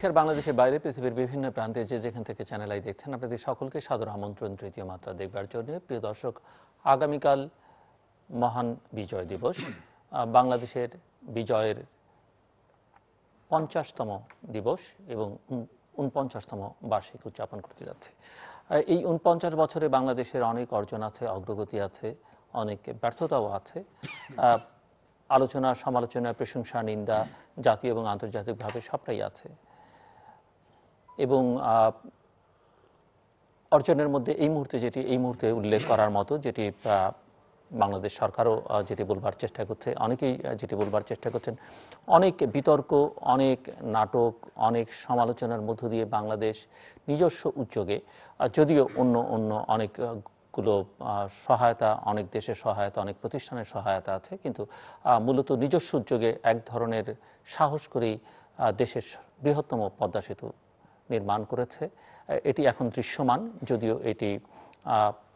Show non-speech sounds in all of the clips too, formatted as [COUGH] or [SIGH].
দেশের বাংলাদেশের বাইরে পৃথিবীর বিভিন্ন প্রান্তে যে যেখান থেকে চ্যানেল আই দেখছেন, আপনাদের সকলকে সাদর আমন্ত্রণ, তৃতীয় মাত্রা দেখবার জন্য। প্রিয় দর্শক, আগামীকাল মহান বিজয় দিবস। বাংলাদেশের বিজয়ের পঞ্চাশতম দিবস এবং উনপঞ্চাশতম বার্ষিক উদযাপন করতে যাচ্ছে। এই উনপঞ্চাশ বছরে বাংলাদেশের অনেক অর্জন আছে, অগ্রগতি আছে, অনেক ব্যর্থতাও আছে। আলোচনা, সমালোচনা, প্রশংসা, নিন্দা জাতীয় এবং আন্তর্জাতিকভাবে সবটাই আছে। এবং অর্জনের মধ্যে এই মুহূর্তে যেটি, এই মুহূর্তে উল্লেখ করার মতো যেটি বাংলাদেশ সরকারও যেটি বলবার চেষ্টা করছে, অনেকেই যেটি বলবার চেষ্টা করছেন। অনেক বিতর্ক, অনেক নাটক, অনেক সমালোচনার মধ্য দিয়ে বাংলাদেশ নিজস্ব উদ্যোগে যদিও অন্য অন্য অনেকগুলো সহায়তা, অনেক দেশের সহায়তা, অনেক প্রতিষ্ঠানের সহায়তা আছে, কিন্তু মূলত নিজস্ব উদ্যোগে এক ধরনের সাহস করেই দেশের বৃহত্তম পদ্মা সেতু নির্মাণ করেছে। এটি এখন দৃশ্যমান, যদিও এটি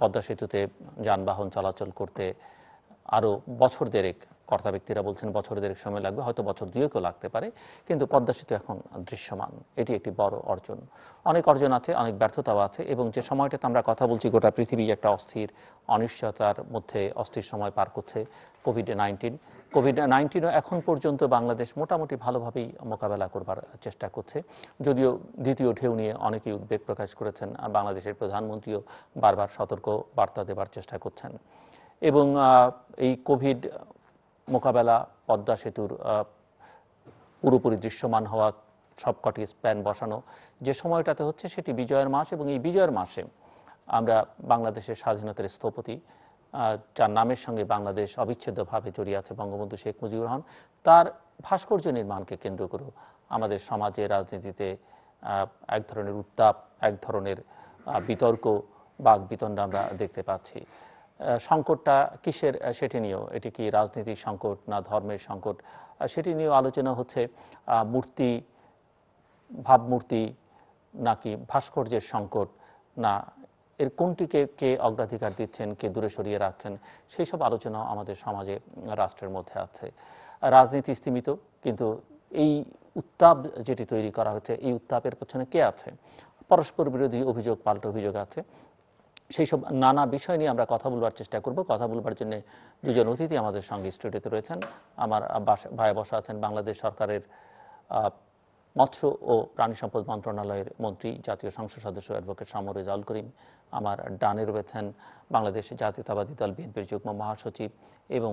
পদ্মা সেতুতে যানবাহন চলাচল করতে আরও বছর দেড়েক, কর্তা ব্যক্তিরা বলছেন বছর দেড়েক সময় লাগবে, হয়তো বছর দুয়েকও লাগতে পারে, কিন্তু পদ্মা সেতু এখন দৃশ্যমান। এটি একটি বড় অর্জন। অনেক অর্জন আছে, অনেক ব্যর্থতাও আছে, এবং যে সময়টাতে আমরা কথা বলছি, গোটা পৃথিবী একটা অস্থির, অনিশ্চয়তার মধ্যে অস্থির সময় পার করছে কোভিড নাইন্টিন কোভিড নাইন্টিনও এখন পর্যন্ত বাংলাদেশ মোটামুটি ভালোভাবেই মোকাবেলা করবার চেষ্টা করছে। যদিও দ্বিতীয় ঢেউ নিয়ে অনেকেই উদ্বেগ প্রকাশ করেছেন বাংলাদেশের প্রধানমন্ত্রীও বারবার সতর্ক বার্তা দেবার চেষ্টা করছেন। এবং এই কোভিড মোকাবেলা, পদ্মা সেতুর পুরোপুরি দৃশ্যমান হওয়া সবকটি স্প্যান বসানো যে সময়টাতে হচ্ছে সেটি বিজয়ের মাস এবং এই বিজয়ের মাসে আমরা বাংলাদেশের স্বাধীনতার স্থপতি যার নামের সঙ্গে বাংলাদেশ অবিচ্ছেদ্যভাবে জড়িয়ে আছে বঙ্গবন্ধু শেখ মুজিবুর রহমান, তার ভাস্কর্য নির্মাণকে কেন্দ্র করে আমাদের সমাজে, রাজনীতিতে এক ধরনের উত্তাপ, এক ধরনের বিতর্ক বাক বিতণ্ড আমরা দেখতে পাচ্ছি। সংকটটা কিসের সেটি নিয়েও, এটি কি রাজনীতির সংকট না ধর্মের সংকট? সেটি নিয়েও আলোচনা হচ্ছে মূর্তি, ভাবমূর্তি নাকি ভাস্কর্যের সংকট না এর কোনটিকে কে অগ্রাধিকার দিচ্ছেন, কে দূরে সরিয়ে রাখছেন, সেই সব আলোচনা আমাদের সমাজে, রাষ্ট্রের মধ্যে আছে। রাজনীতি স্তীমিত কিন্তু এই উত্তাপ যেটি তৈরি করা হচ্ছে, এই উত্তাপের পেছনে কে আছে? পরস্পর বিরোধী অভিযোগ, পাল্টা অভিযোগ আছে। সেই সব নানা বিষয় নিয়ে আমরা কথা বলবার চেষ্টা করব। কথা বলবার জন্য দুজন অতিথি আমাদের সঙ্গে স্টুডিওতে রয়েছেন। আমার বাসা ভাই বসা আছেন বাংলাদেশ সরকারের মৎস্য ও প্রাণী সম্পদ মন্ত্রণালয়ের মন্ত্রী, জাতীয় সংসদ সদস্য অ্যাডভোকেট শামর রেজাউল করিম, আমার ডানে রয়েছেন বাংলাদেশ জাতীয়তাবাদী দল বিএনপির যুগ্ম মহাসচিব এবং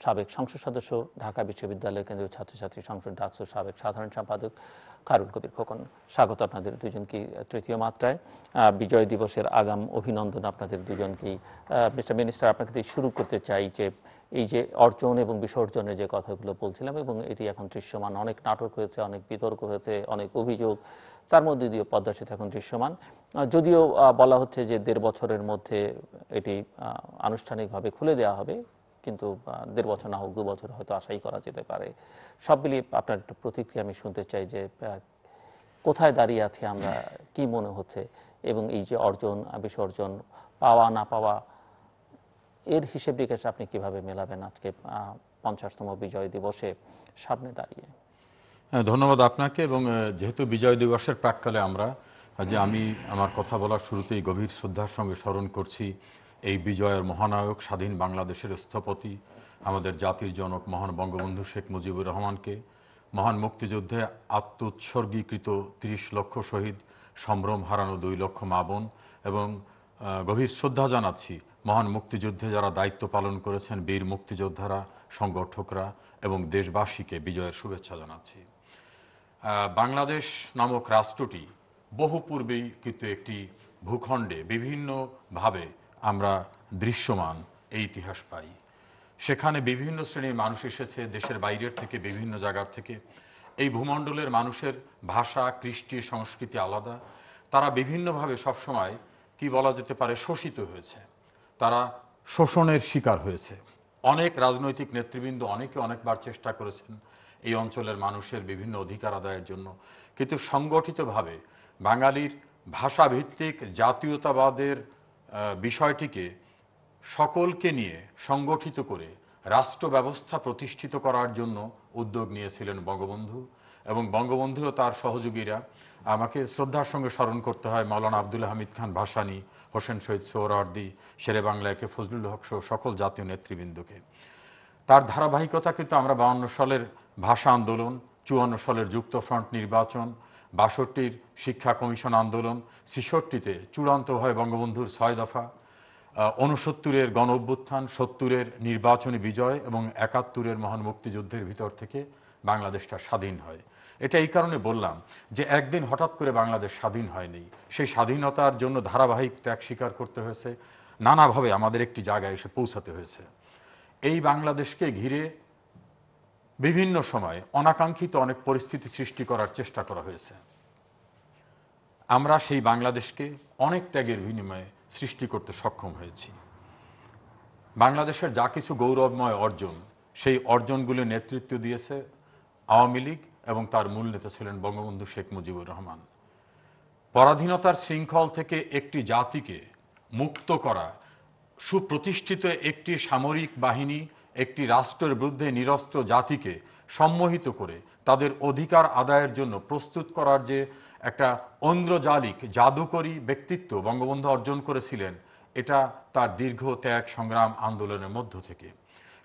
সাবেক সংসদ সদস্য, ঢাকা বিশ্ববিদ্যালয় কেন্দ্রীয় ছাত্রছাত্রী সংসদ ডাকসুর সাবেক সাধারণ সম্পাদক কারুল কবির খোকন। স্বাগত আপনাদের দুজনকে তৃতীয় মাত্রায়। বিজয় দিবসের আগাম অভিনন্দন আপনাদের দুজনকেই। মিস্টার মিনিস্টার, আপনাকে দিয়ে শুরু করতে চাই যে এই যে অর্জন এবং বিসর্জনের যে কথাগুলো বলছিলাম এবং এটি এখন দৃশ্যমান, অনেক নাটক হয়েছে, অনেক বিতর্ক হয়েছে, অনেক অভিযোগ, তার মধ্যে দিয়ে পদ্মা সেতু এখন দৃশ্যমান। যদিও বলা হচ্ছে যে দেড় বছরের মধ্যে এটি আনুষ্ঠানিকভাবে খুলে দেওয়া হবে, কিন্তু দেড় বছর না হোক, দু বছর হয়তো আশাই করা যেতে পারে। সব মিলিয়ে আপনার একটু প্রতিক্রিয়া আমি শুনতে চাই যে কোথায় দাঁড়িয়ে আছি আমরা, কি মনে হচ্ছে এবং এই যে অর্জন, বিসর্জন, পাওয়া, না পাওয়া এর হিসেব নিকেশ আপনি কীভাবে মেলাবেন আজকে পঞ্চাশতম বিজয় দিবসে সামনে দাঁড়িয়ে? হ্যাঁ, ধন্যবাদ আপনাকে এবং যেহেতু বিজয় দিবসের প্রাককালে আমরা যে আমি আমার কথা বলার শুরুতেই গভীর শ্রদ্ধার সঙ্গে স্মরণ করছি এই বিজয়ের মহানায়ক স্বাধীন বাংলাদেশের স্থপতি আমাদের জাতির জনক মহান বঙ্গবন্ধু শেখ মুজিবুর রহমানকে মহান মুক্তিযুদ্ধে আত্মোৎসর্গীকৃত তিরিশ লক্ষ শহীদ সম্ভ্রম হারানো দুই লক্ষ মা বোন এবং গভীর শ্রদ্ধা জানাচ্ছি। মহান মুক্তিযুদ্ধে যারা দায়িত্ব পালন করেছেন, বীর মুক্তিযোদ্ধারা, সংগঠকরা এবং দেশবাসীকে বিজয়ের শুভেচ্ছা জানাচ্ছি। বাংলাদেশ নামক রাষ্ট্রটি বহু পূর্বেই কিন্তু একটি ভূখণ্ডে বিভিন্নভাবে আমরা দৃশ্যমান এই ইতিহাস পাই। সেখানে বিভিন্ন শ্রেণির মানুষ এসেছে, দেশের বাইরের থেকে, বিভিন্ন জায়গার থেকে। এই ভূমণ্ডলের মানুষের ভাষা, কৃষ্টি, সংস্কৃতি আলাদা। তারা বিভিন্নভাবে সবসময় কি বলা যেতে পারে, শোষিত হয়েছে। তারা শোষণের শিকার হয়েছে। অনেক রাজনৈতিক নেতৃবৃন্দ অনেকে অনেকবার চেষ্টা করেছেন এই অঞ্চলের মানুষের বিভিন্ন অধিকার আদায়ের জন্য। কিন্তু সংগঠিতভাবে বাঙালির ভাষাভিত্তিক জাতীয়তাবাদের বিষয়টিকে সকলকে নিয়ে সংগঠিত করে রাষ্ট্র ব্যবস্থা প্রতিষ্ঠিত করার জন্য উদ্যোগ নিয়েছিলেন বঙ্গবন্ধু। এবং বঙ্গবন্ধু ও তার সহযোগীরা আমাকে শ্রদ্ধার সঙ্গে স্মরণ করতে হয় মাওলানা আব্দুল হামিদ খান ভাসানী, হোসেন শহীদ সোহরার্দি শেরে বাংলাকে ফজলুল হক সহ সকল জাতীয় নেতৃবৃন্দকে। তার ধারাবাহিকতা কিন্তু আমরা বাউন্ন সালের ভাষা আন্দোলন, চুয়ান্ন সালের যুক্তফ্রন্ট নির্বাচন, বাষট্টির শিক্ষা কমিশন আন্দোলন, ছেষট্টিতে চূড়ান্তভাবে বঙ্গবন্ধুর ছয় দফা উনসত্তরের গণ অভ্যুত্থান সত্তরের নির্বাচনী বিজয় এবং একাত্তরের মহান মুক্তিযুদ্ধের ভিতর থেকে বাংলাদেশটা স্বাধীন হয়। এটা এই কারণে বললাম যে একদিন হঠাৎ করে বাংলাদেশ স্বাধীন হয়নি। সেই স্বাধীনতার জন্য ধারাবাহিক ত্যাগ স্বীকার করতে হয়েছে। নানাভাবে আমাদের একটি জায়গায় এসে পৌঁছাতে হয়েছে। এই বাংলাদেশকে ঘিরে বিভিন্ন সময় অনাকাঙ্ক্ষিত অনেক পরিস্থিতি সৃষ্টি করার চেষ্টা করা হয়েছে। আমরা সেই বাংলাদেশকে অনেক ত্যাগের বিনিময়ে সৃষ্টি করতে সক্ষম হয়েছি। বাংলাদেশের যা কিছু গৌরবময় অর্জন, সেই অর্জনগুলো নেতৃত্ব দিয়েছে আওয়ামী লীগ এবং তার মূল নেতা ছিলেন বঙ্গবন্ধু শেখ মুজিবুর রহমান। পরাধীনতার শৃঙ্খল থেকে একটি জাতিকে মুক্ত করা, সুপ্রতিষ্ঠিত একটি সামরিক বাহিনী, একটি রাষ্ট্রের বিরুদ্ধে নিরস্ত্র জাতিকে সম্মোহিত করে তাদের অধিকার আদায়ের জন্য প্রস্তুত করার যে একটা ঐন্দ্রজালিক জাদুকরী ব্যক্তিত্ব বঙ্গবন্ধু অর্জন করেছিলেন, এটা তার দীর্ঘ ত্যাগ সংগ্রাম আন্দোলনের মধ্য থেকে।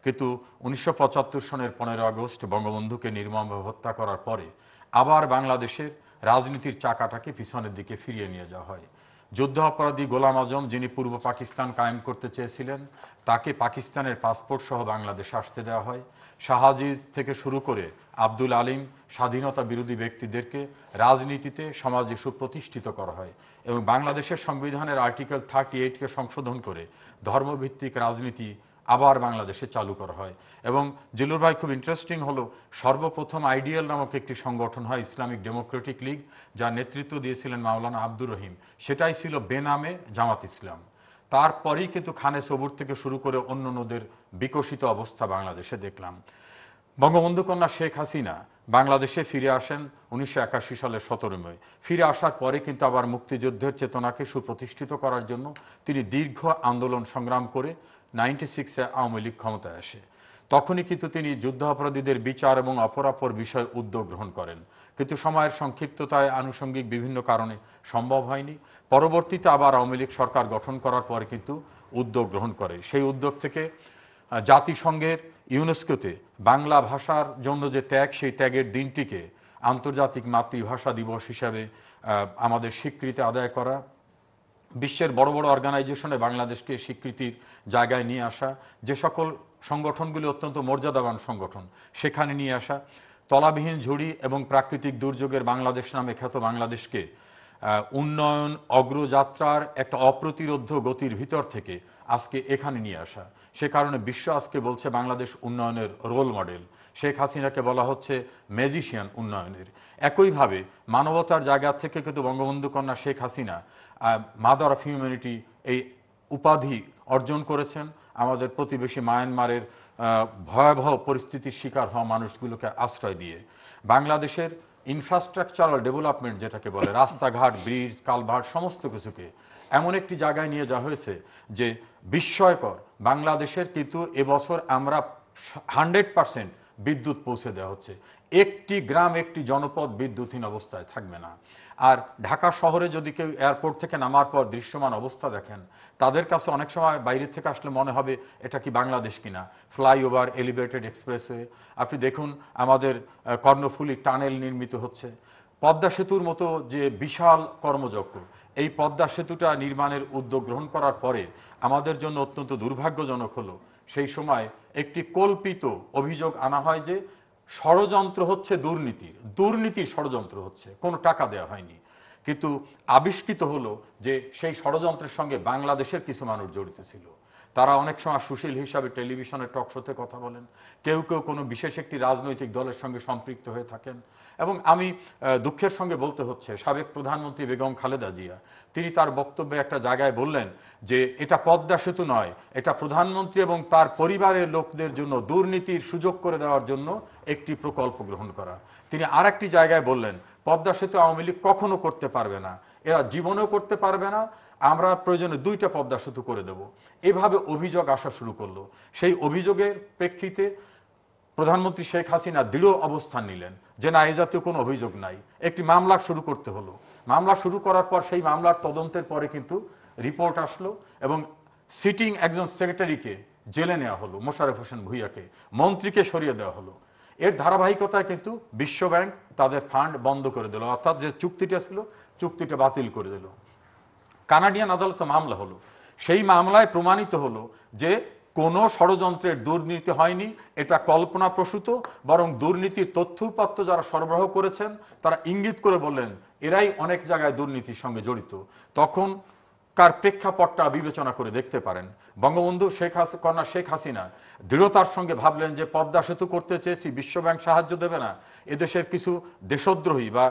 কিন্তু উনিশশো পঁচাত্তর সনের পনেরো আগস্ট বঙ্গবন্ধুকে নির্মমভাবে হত্যা করার পরে আবার বাংলাদেশের রাজনীতির চাকাটাকে পিছনের দিকে ফিরিয়ে নিয়ে যাওয়া হয়। যুদ্ধ অপরাধী গোলাম আজম, যিনি পূর্ব পাকিস্তান কায়েম করতে চেয়েছিলেন, তাকে পাকিস্তানের পাসপোর্ট সহ বাংলাদেশে আসতে দেওয়া হয়। শাহাজিজ থেকে শুরু করে আব্দুল আলিম স্বাধীনতা বিরোধী ব্যক্তিদেরকে রাজনীতিতে, সমাজে সুপ্রতিষ্ঠিত করা হয় এবং বাংলাদেশের সংবিধানের আর্টিকেল থার্টি এইটকে সংশোধন করে ধর্মভিত্তিক রাজনীতি আবার বাংলাদেশে চালু করা হয়। এবং জিলুর ভাই খুব ইন্টারেস্টিং হলো, সর্বপ্রথম আইডিয়াল নামক একটি সংগঠন হয়, ইসলামিক ডেমোক্রেটিক লীগ, যার নেতৃত্ব দিয়েছিলেন মাওলানা আব্দুর রহিম। সেটাই ছিল বেনামে জামাত ইসলাম। তারপরেই কিন্তু খানে সবুর থেকে শুরু করে অন্য নদের বিকশিত অবস্থা বাংলাদেশে দেখলাম। বঙ্গবন্ধু কন্যা শেখ হাসিনা বাংলাদেশে ফিরে আসেন উনিশশো একাশি সালের সতেরো মে। ফিরে আসার পরে কিন্তু আবার মুক্তিযুদ্ধের চেতনাকে সুপ্রতিষ্ঠিত করার জন্য তিনি দীর্ঘ আন্দোলন সংগ্রাম করে নাইনটি সিক্সে আওয়ামী লীগ ক্ষমতায় আসে। তখনই কিন্তু তিনি যুদ্ধ অপরাধীদের বিচার এবং অপরাপর বিষয়ে উদ্যোগ গ্রহণ করেন। কিন্তু সময়ের সংক্ষিপ্ততায় আনুষঙ্গিক বিভিন্ন কারণে সম্ভব হয়নি। পরবর্তীতে আবার আওয়ামী লীগ সরকার গঠন করার পরে কিন্তু উদ্যোগ গ্রহণ করে। সেই উদ্যোগ থেকে জাতিসংঘের ইউনেস্কোতে বাংলা ভাষার জন্য যে ত্যাগ, সেই ত্যাগের দিনটিকে আন্তর্জাতিক মাতৃভাষা দিবস হিসাবে আমাদের স্বীকৃতি আদায় করা বিশ্বের বড় বড় অর্গানাইজেশনে বাংলাদেশকে স্বীকৃতির জায়গায় নিয়ে আসা, যে সকল সংগঠনগুলি অত্যন্ত মর্যাদাবান সংগঠন, সেখানে নিয়ে আসা, তলাবিহীন ঝুড়ি এবং প্রাকৃতিক দুর্যোগের বাংলাদেশ নামে খ্যাত বাংলাদেশকে উন্নয়ন, অগ্রযাত্রার একটা অপ্রতিরোধ গতির ভিতর থেকে আজকে এখানে নিয়ে আসা। সে কারণে বিশ্ব আজকে বলছে বাংলাদেশ উন্নয়নের রোল মডেল শেখ হাসিনাকে বলা হচ্ছে ম্যাজিশিয়ান উন্নয়নের। একইভাবে মানবতার জায়গা থেকে কিন্তু বঙ্গবন্ধু কন্যা Sheikh Hasina mother of humanity এই উপাধি অর্জন করেছেন। আমাদের প্রতিবেশী মায়ানমারের ভয়াবহ পরিস্থিতির শিকার হওয়া মানুষগুলোকে আশ্রয় দিয়ে। বাংলাদেশের ইনফ্রাস্ট্রাকচারাল ডেভেলপমেন্ট যেটাকে বলে [LAUGHS] রাস্তাঘাট ব্রিজ কালভার্ট সমস্ত কিছুকে এমন একটি জায়গায় নিয়ে যাওয়া হয়েছে যে বিস্ময়কর। বাংলাদেশের কিন্তু এবছর আমরা হান্ড্রেড পার্সেন্ট বিদ্যুৎ পৌঁছে দেওয়া হচ্ছে। একটি গ্রাম, একটি জনপদ বিদ্যুৎহীন অবস্থায় থাকবে না। আর ঢাকা শহরে যদি কেউ এয়ারপোর্ট থেকে নামার পর দৃশ্যমান অবস্থা দেখেন, তাদের কাছে অনেক সময় বাইরে থেকে আসলে মনে হবে, এটা কি বাংলাদেশ কিনা? Flyover, elevated expressway. আপনি দেখুন, আমাদের কর্ণফুলি টানেল নির্মিত হচ্ছে। পদ্মা সেতুর মতো যে বিশাল কর্মযজ্ঞ, এই পদ্মা সেতুটা নির্মাণের উদ্যোগ গ্রহণ করার পরে আমাদের জন্য অত্যন্ত দুর্ভাগ্যজনক হলো সেই সময় একটি কল্পিত অভিযোগ আনা হয় যে ষড়যন্ত্র হচ্ছে দুর্নীতির দুর্নীতির ষড়যন্ত্র হচ্ছে, কোনো টাকা দেওয়া হয়নি। কিন্তু আবিষ্কৃত হলো যে সেই ষড়যন্ত্রের সঙ্গে বাংলাদেশের কিছু মানুষ জড়িত ছিল। তারা অনেক সময় সুশীল হিসাবে টেলিভিশনের টক শোতে কথা বলেন। কেউ কেউ কোনো বিশেষ একটি রাজনৈতিক দলের সঙ্গে সম্পৃক্ত হয়ে থাকেন। এবং আমি দুঃখের সঙ্গে বলতে হচ্ছে, সাবেক প্রধানমন্ত্রী বেগম খালেদা জিয়া, তিনি তার বক্তব্যে একটা জায়গায় বললেন যে, এটা পদ্মা সেতু নয়, এটা প্রধানমন্ত্রী এবং তার পরিবারের লোকদের জন্য দুর্নীতির সুযোগ করে দেওয়ার জন্য একটি প্রকল্প গ্রহণ করা। তিনি আর জায়গায় বললেন, পদ্মা সেতু আওয়ামী লীগ কখনো করতে পারবে না। এরা জীবনেও করতে পারবে না আমরা প্রয়োজনে দুইটা পদ্মা সেতু করে দেব। এভাবে অভিযোগ আসা শুরু করল। সেই অভিযোগের প্রেক্ষিতে প্রধানমন্ত্রী শেখ হাসিনা দৃঢ় অবস্থান নিলেন যে না, এ জাতীয় কোনো অভিযোগ নাই। একটি মামলা শুরু করতে হলো। মামলা শুরু করার পর সেই মামলার তদন্তের পরে কিন্তু রিপোর্ট আসলো এবং সিটিং একজন সেক্রেটারিকে জেলে নেওয়া হলো, মোশাররফ হোসেন ভুইয়াকে। মন্ত্রীকে সরিয়ে দেওয়া হলো। এর ধারাবাহিকতায় কিন্তু বিশ্বব্যাংক তাদের ফান্ড বন্ধ করে দিল। অর্থাৎ যে চুক্তিটা ছিল, চুক্তিটা বাতিল করে দিল। কানাডিয়ান আদালতে মামলা হলো। সেই মামলায় প্রমাণিত হলো যে কোনো ষড়যন্ত্রের দুর্নীতি হয়নি, এটা কল্পনা প্রসূত বরং দুর্নীতির তথ্য যারা সরবরাহ করেছেন, তারা ইঙ্গিত করে বললেন, এরাই অনেক জায়গায় দুর্নীতির সঙ্গে জড়িত। তখন কার প্রেক্ষাপটটা বিবেচনা করে দেখতে পারেন। বঙ্গবন্ধু শেখ হাসি, কন্যা শেখ হাসিনা দৃঢ়তার সঙ্গে ভাবলেন যে পদ্মা সেতু করতে চেয়েছি বিশ্বব্যাংক সাহায্য দেবে না। এদেশের কিছু দেশদ্রোহী বা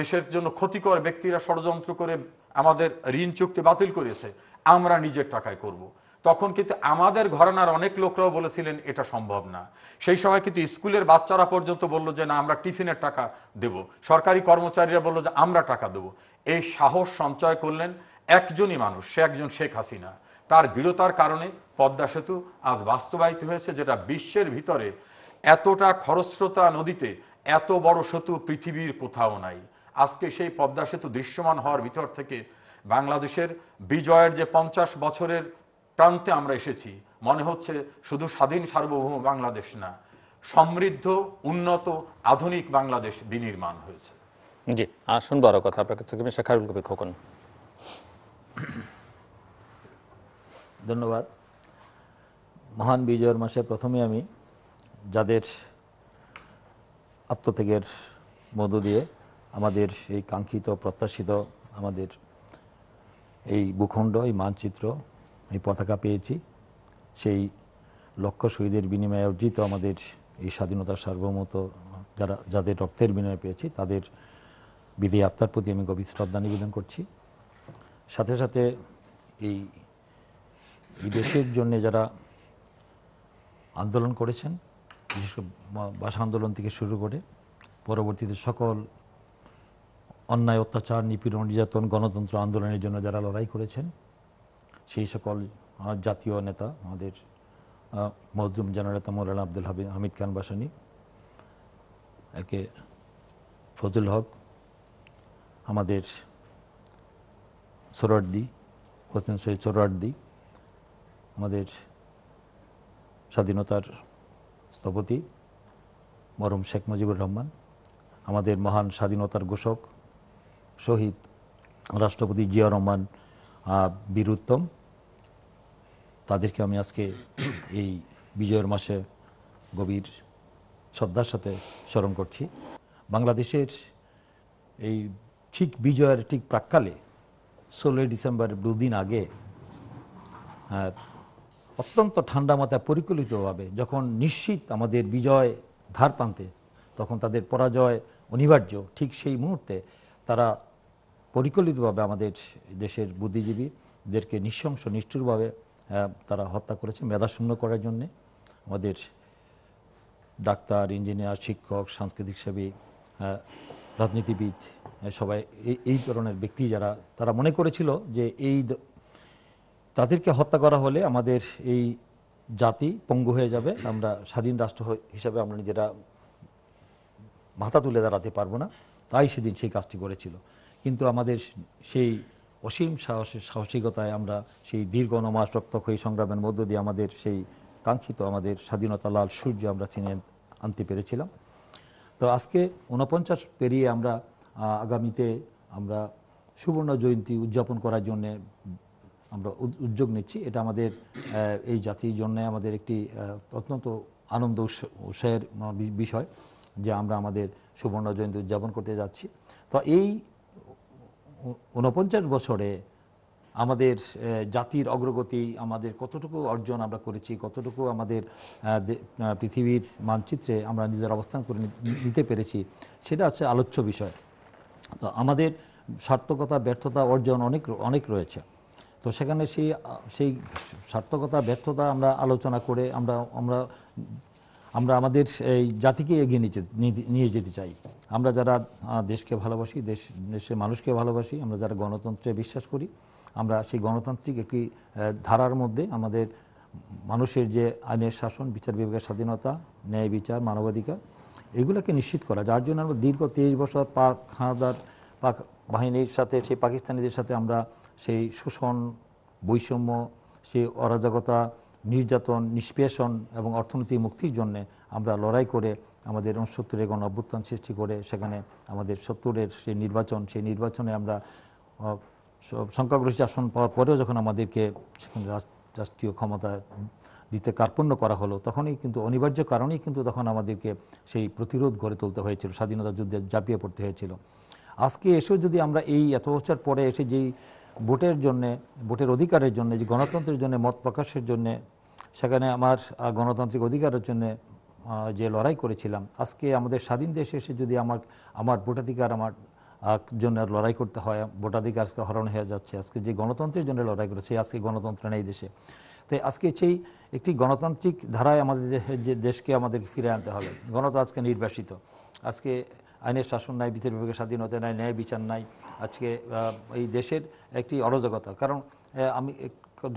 দেশের জন্য ক্ষতিকর ব্যক্তিরা ষড়যন্ত্র করে আমাদের ঋণ চুক্তি বাতিল করেছে, আমরা নিজের টাকায় করব। তখন কিন্তু আমাদের ঘরানার অনেক লোকরাও বলেছিলেন, এটা সম্ভব না। সেই সময় কিন্তু স্কুলের বাচ্চারা পর্যন্ত বলল যে, না, আমরা টিফিনের টাকা দেব। সরকারি কর্মচারীরা বলল যে, আমরা টাকা দেব। এই সাহস সঞ্চয় করলেন একজনই মানুষ, সে একজন শেখ হাসিনা। তার দৃঢ়তার কারণে পদ্মা সেতু আজ বাস্তবায়িত হয়েছে, যেটা বিশ্বের ভিতরে এতটা খরস্রোতা নদীতে এত বড় সেতু পৃথিবীর কোথাও নাই। আজকে সেই পদ্মা সেতু দৃশ্যমান হওয়ার ভিতর থেকে বাংলাদেশের বিজয়ের যে পঞ্চাশ বছরের প্রান্তে আমরা এসেছি মনে হচ্ছে শুধু স্বাধীন সার্বভৌম বাংলাদেশ না সমৃদ্ধ উন্নত আধুনিক বাংলাদেশ বিনির্মাণ হয়েছে। জি আসুন বড় কথা আপনার কাছে খায়রুল কবির খোকন। ধন্যবাদ। মহান বিজয়ের মাসে প্রথমে আমি যাদের আত্মত্যাগের মধ্য দিয়ে আমাদের সেই কাঙ্ক্ষিত, প্রত্যাশিত আমাদের এই ভূখণ্ড, এই মানচিত্র, এই পতাকা পেয়েছি। সেই লক্ষ শহীদের বিনিময়ে অর্জিত আমাদের এই স্বাধীনতার সার্বভৌমত যারা, যাদের রক্তের বিনিময়ে পেয়েছি, তাদের বিধি আত্মার প্রতি আমি গভীর শ্রদ্ধা নিবেদন করছি। সাথে সাথে এই এই দেশের জন্য যারা আন্দোলন করেছেন, বিশেষ করে ভাষা আন্দোলন থেকে শুরু করে, পরবর্তীতে সকল অন্যায় অত্যাচার, নিপীড়ন, নির্যাতন, গণতন্ত্র আন্দোলনের জন্য যারা লড়াই করেছেন, সেই সকল জাতীয় নেতা আমাদের মজদুম জননেতা মৌলানা আব্দুল হাবিব হামিদ খান বাসানি, একে ফজল হক, আমাদের সোরার্দি হোসেন সৈয়দ সোরার্দি আমাদের স্বাধীনতার স্থপতি মরম শেখ মুজিবুর রহমান, আমাদের মহান স্বাধীনতার ঘোষক শহীদ রাষ্ট্রপতি জিয়া রহমান আহ, বীর উত্তম তাদেরকে আমি আজকে এই বিজয়ের মাসে গভীর শ্রদ্ধার সাথে স্মরণ করছি। বাংলাদেশের এই ঠিক বিজয়ের ঠিক প্রাককালে ষোলোই ডিসেম্বর দুদিন আগে অত্যন্ত ঠান্ডা মাথায় পরিকল্পিতভাবে যখন নিশ্চিত আমাদের বিজয় ধার প্রান্তে তখন তাদের পরাজয় অনিবার্য ঠিক সেই মুহূর্তে তারা পরিকল্পিতভাবে আমাদের দেশের বুদ্ধিজীবীদেরকে নৃশংস, নিষ্ঠুরভাবে তারা হত্যা করেছে মেধাশূন্য করার জন্যে। আমাদের ডাক্তার, ইঞ্জিনিয়ার, শিক্ষক, সাংস্কৃতিক সেবী রাজনীতিবিদ সবাই এই ধরনের ব্যক্তি যারা, তারা মনে করেছিল যে এই তাদেরকে হত্যা করা হলে আমাদের এই জাতি পঙ্গু হয়ে যাবে। আমরা স্বাধীন রাষ্ট্র হিসাবে আমরা নিজেরা মাথা তুলে দাঁড়াতে পারব না। তাই সেদিন সেই কাজটি করেছিল। কিন্তু আমাদের সেই অসীম সাহসের সাহসিকতায় আমরা সেই দীর্ঘ নমাস রক্তক্ষয়ী সংগ্রামের মধ্য দিয়ে আমাদের সেই কাঙ্ক্ষিত আমাদের স্বাধীনতা লাল সূর্য আমরা চিনে আনতে পেরেছিলাম। তো আজকে ঊনপঞ্চাশ পেরিয়ে আমরা আগামীতে আমরা সুবর্ণ জয়ন্তী উদযাপন করার জন্যে আমরা উদ্যোগ নিচ্ছি। এটা আমাদের এই জাতির জন্য আমাদের একটি অত্যন্ত আনন্দ উৎস- উৎসাহের বিষয়। যে আমরা আমাদের সুবর্ণ জয়ন্তী উদযাপন করতে যাচ্ছি। তো এই উ- ঊনপঞ্চাশ বছরে আমাদের জাতির অগ্রগতি, আমাদের কতটুকু অর্জন আমরা করেছি, কতটুকু আমাদের পৃথিবীর মানচিত্রে আমরা নিজের অবস্থান করে নিতে পেরেছি, সেটা হচ্ছে আলোচ্য বিষয়। তো আমাদের সার্থকতা, ব্যর্থতা, অর্জন অনেক অনেক রয়েছে। তো সেখানে সেই সেই সার্থকতা, ব্যর্থতা আমরা আলোচনা করে আমরা আমরা আমরা আমাদের এই জাতিকে এগিয়ে নিয়ে যেতে চাই। আমরা যারা দেশকে ভালোবাসি, দেশ, দেশের মানুষকে ভালোবাসি, আমরা যারা গণতন্ত্রে বিশ্বাস করি, আমরা সেই গণতান্ত্রিক একটি ধারার মধ্যে আমাদের মানুষের যে আইনের শাসন, বিচার বিভাগের স্বাধীনতা, ন্যায় বিচার, মানবাধিকার, এগুলোকে নিশ্চিত করা, যার জন্য আমরা দীর্ঘ তেইশ বছর পাক হানাদার, পাক বাহিনীর সাথে, সেই পাকিস্তানিদের সাথে আমরা সেই শোষণ, বৈষম্য, সেই অরাজকতা নির্যাতন, নিষ্পেষণ এবং অর্থনৈতিক মুক্তির জন্য আমরা লড়াই করে আমাদের উনসত্তরের গণ অভ্যুত্থান সৃষ্টি করে সেখানে আমাদের সত্তরের সেই নির্বাচন, সেই নির্বাচনে আমরা সংখ্যাগরিষ্ঠ আসন পাওয়ার পরেও যখন আমাদেরকে সেখানে রাষ্ট্রীয় ক্ষমতা দিতে কার্পণ্য করা হলো, তখনই কিন্তু অনিবার্য কারণেই কিন্তু তখন আমাদেরকে সেই প্রতিরোধ গড়ে তুলতে হয়েছিল, স্বাধীনতা যুদ্ধে ঝাঁপিয়ে পড়তে হয়েছিল। আজকে এসেও যদি আমরা এই এত বছর পরে এসে যেই ভোটের জন্যে, ভোটের অধিকারের জন্য, যে গণতন্ত্রের জন্য মত প্রকাশের জন্য সেখানে আমার গণতান্ত্রিক অধিকারের জন্য যে লড়াই করেছিলাম, আজকে আমাদের স্বাধীন দেশে এসে যদি আমার আমার ভোটাধিকার আমার জন্য লড়াই করতে হয়, ভোটাধিকার আজকে হরণ হয়ে যাচ্ছে, আজকে যে গণতন্ত্রের জন্য লড়াই করেছে আজকে গণতন্ত্র নেই দেশে। তাই আজকে সেই একটি গণতান্ত্রিক ধারায় আমাদের যে দেশকে আমাদের ফিরে আনতে হবে। গণতন্ত্র আজকে নির্বাসিত। আজকে আইনের শাসন নাই, বিচার বিভাগের স্বাধীনতা নাই, ন্যায় বিচার নাই, আজকে এই দেশের একটি অরাজকতা। কারণ আমি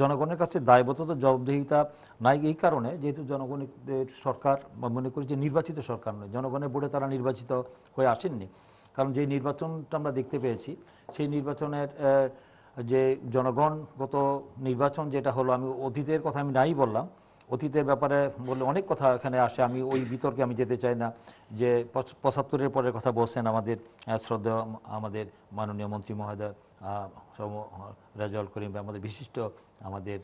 জনগণের কাছে দায়বদ্ধতা, জবাবদিহিতা নাই এই কারণে যেহেতু জনগণের সরকার মনে করি যে নির্বাচিত সরকার নয়, জনগণের ভোটে তারা নির্বাচিত হয়ে আসেননি। কারণ যে নির্বাচনটা আমরা দেখতে পেয়েছি, সেই নির্বাচনের যে জনগণগত নির্বাচন যেটা হলো, আমি অতীতের কথা আমি নাই বললাম, অতীতের ব্যাপারে বললে অনেক কথা এখানে আসে, আমি ওই বিতর্কে আমি যেতে চাই না যে পঁচাত্তরের পরের কথা বলছেন আমাদের শ্রদ্ধা আমাদের মাননীয় মন্ত্রী মহোদয় সম রেজাউল করিম আমাদের বিশিষ্ট আমাদের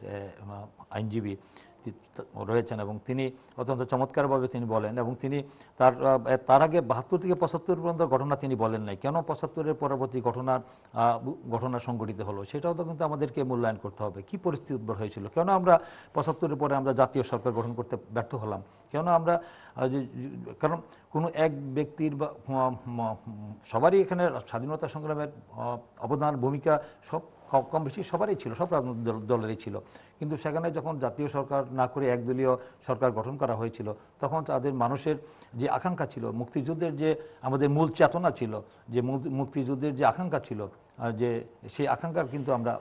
আইনজীবী তি- ত- রয়েছেন এবং তিনি অত্যন্ত চমৎকারভাবে তিনি বলেন এবং তিনি তার তার আগে বাহাত্তর থেকে পঁচাত্তর পর্যন্ত ঘটনা তিনি বলেন নাই। কেন পঁচাত্তরের পরবর্তী ঘটনার ঘটনা সংঘটিত হলো? সেটাও তো কিন্তু আমাদেরকে মূল্যায়ন করতে হবে। কি পরিস্থিতি উদ্ভব হয়েছিল? কেন আমরা পঁচাত্তরের পরে আমরা জাতীয় সরকার গঠন করতে ব্যর্থ হলাম? কেন আমরা কারণ কোনো এক ব্যক্তির বা সবারই এখানে স্বাধীনতা সংগ্রামের অবদান, ভূমিকা সব কম বেশি সবারই ছিল, সব রাজনৈতিক দলেরই ছিল। কিন্তু সেখানে যখন জাতীয় সরকার না করে একদলীয় সরকার গঠন করা হয়েছিল, তখন তাদের মানুষের যে আকাঙ্ক্ষা ছিল, মুক্তিযুদ্ধের যে আমাদের মূল চেতনা ছিল, যে মুক্তিযুদ্ধের যে আকাঙ্ক্ষা ছিল যে সেই আকাঙ্ক্ষার কিন্তু আমরা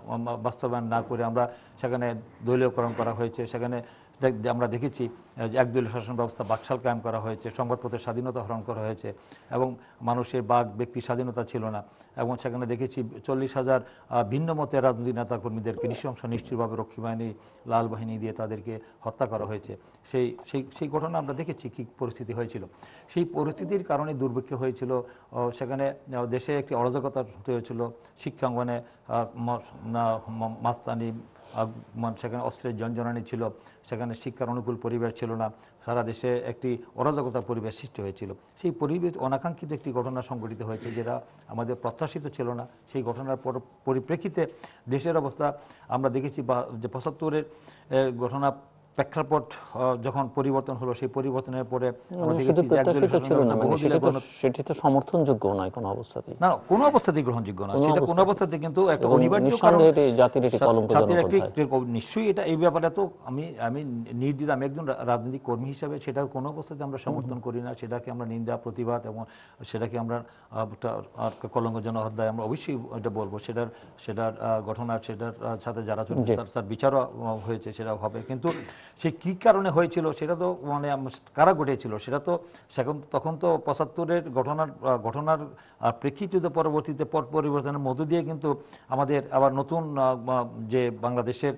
বাস্তবায়ন না করে আমরা সেখানে দলীয়করণ করা হয়েছে, সেখানে আমরা দেখেছি যে একদলীয় শাসন ব্যবস্থা বাকশাল কায়েম করা হয়েছে সংবাদপত্রের স্বাধীনতা হরণ করা হয়েছে, এবং মানুষের বাক ব্যক্তি স্বাধীনতা ছিল না। এবং সেখানে দেখেছি চল্লিশ হাজার ভিন্ন মতের রাজনৈতিক নেতাকর্মীদেরকে নৃশংস নিশ্চিতভাবে রক্ষী বাহিনী, লাল বাহিনী দিয়ে তাদেরকে হত্যা করা হয়েছে। সেই সেই সেই ঘটনা আমরা দেখেছি কী পরিস্থিতি হয়েছিল। সেই পরিস্থিতির কারণে দুর্ভিক্ষ হয়েছিল সেখানে দেশে একটি অরাজকতা হয়েছিল। শিক্ষাঙ্গনে মাস্তানি মান- সেখানে অস্ত্রের জঞ্জনানি ছিল, সেখানে শিক্ষার অনুকূল পরিবেশ ছিল না, সারা দেশে একটি অরাজকতার পরিবেশ সৃষ্টি হয়েছিল। সেই পরিবেশ, অনাকাঙ্ক্ষিত একটি ঘটনা সংঘটিত হয়েছে যেটা আমাদের প্রত্যাশিত ছিল না। সেই ঘটনার পর, পরিপ্রেক্ষিতে দেশের অবস্থা আমরা দেখেছি বা যে পঁচাত্তরের ঘটনা প্রেক্ষাপট যখন পরিবর্তন হলো সেই পরিবর্তনের পরে মানে সেটি তো সমর্থনযোগ্য নয় কোনো অবস্থাতেই। না কোনো অবস্থাতেই গ্রহণযোগ্য না কোনো সেটা কোনো অবস্থাতেই। অবস্থাতে কিন্তু একটা অনিবার্য কারণ জাতির একটি জাতি- জাতির একটি নিশ্চয়ই এটা এই ব্যাপারে তো আমি আমি নির্দ্বিধ আমি একজন রাজনৈতিক কর্মী হিসাবে সেটা কোনো অবস্থাতে আমরা সমর্থন করি না। সেটাকে আমরা নিন্দা প্রতিবাদ এবং সেটাকে আমরা কলঙ্কজনক অধ্যায় আমরা অবশ্যই এটা বলব। সেটার সেটার ঘটনা সেটার সাথে যারা তার- তার বিচারও হয়েছে সেটা হবে। কিন্তু সে কি কারণে হয়েছিল সেটা তো মানে কারা ঘটেছিল সেটা তো সেখন তখন তো পঁচাত্তরের ঘটনার ঘটনার প্রেক্ষিতে পরবর্তীতে পট পরিবর্তনের মধ্য দিয়ে কিন্তু আমাদের আবার নতুন যে বাংলাদেশের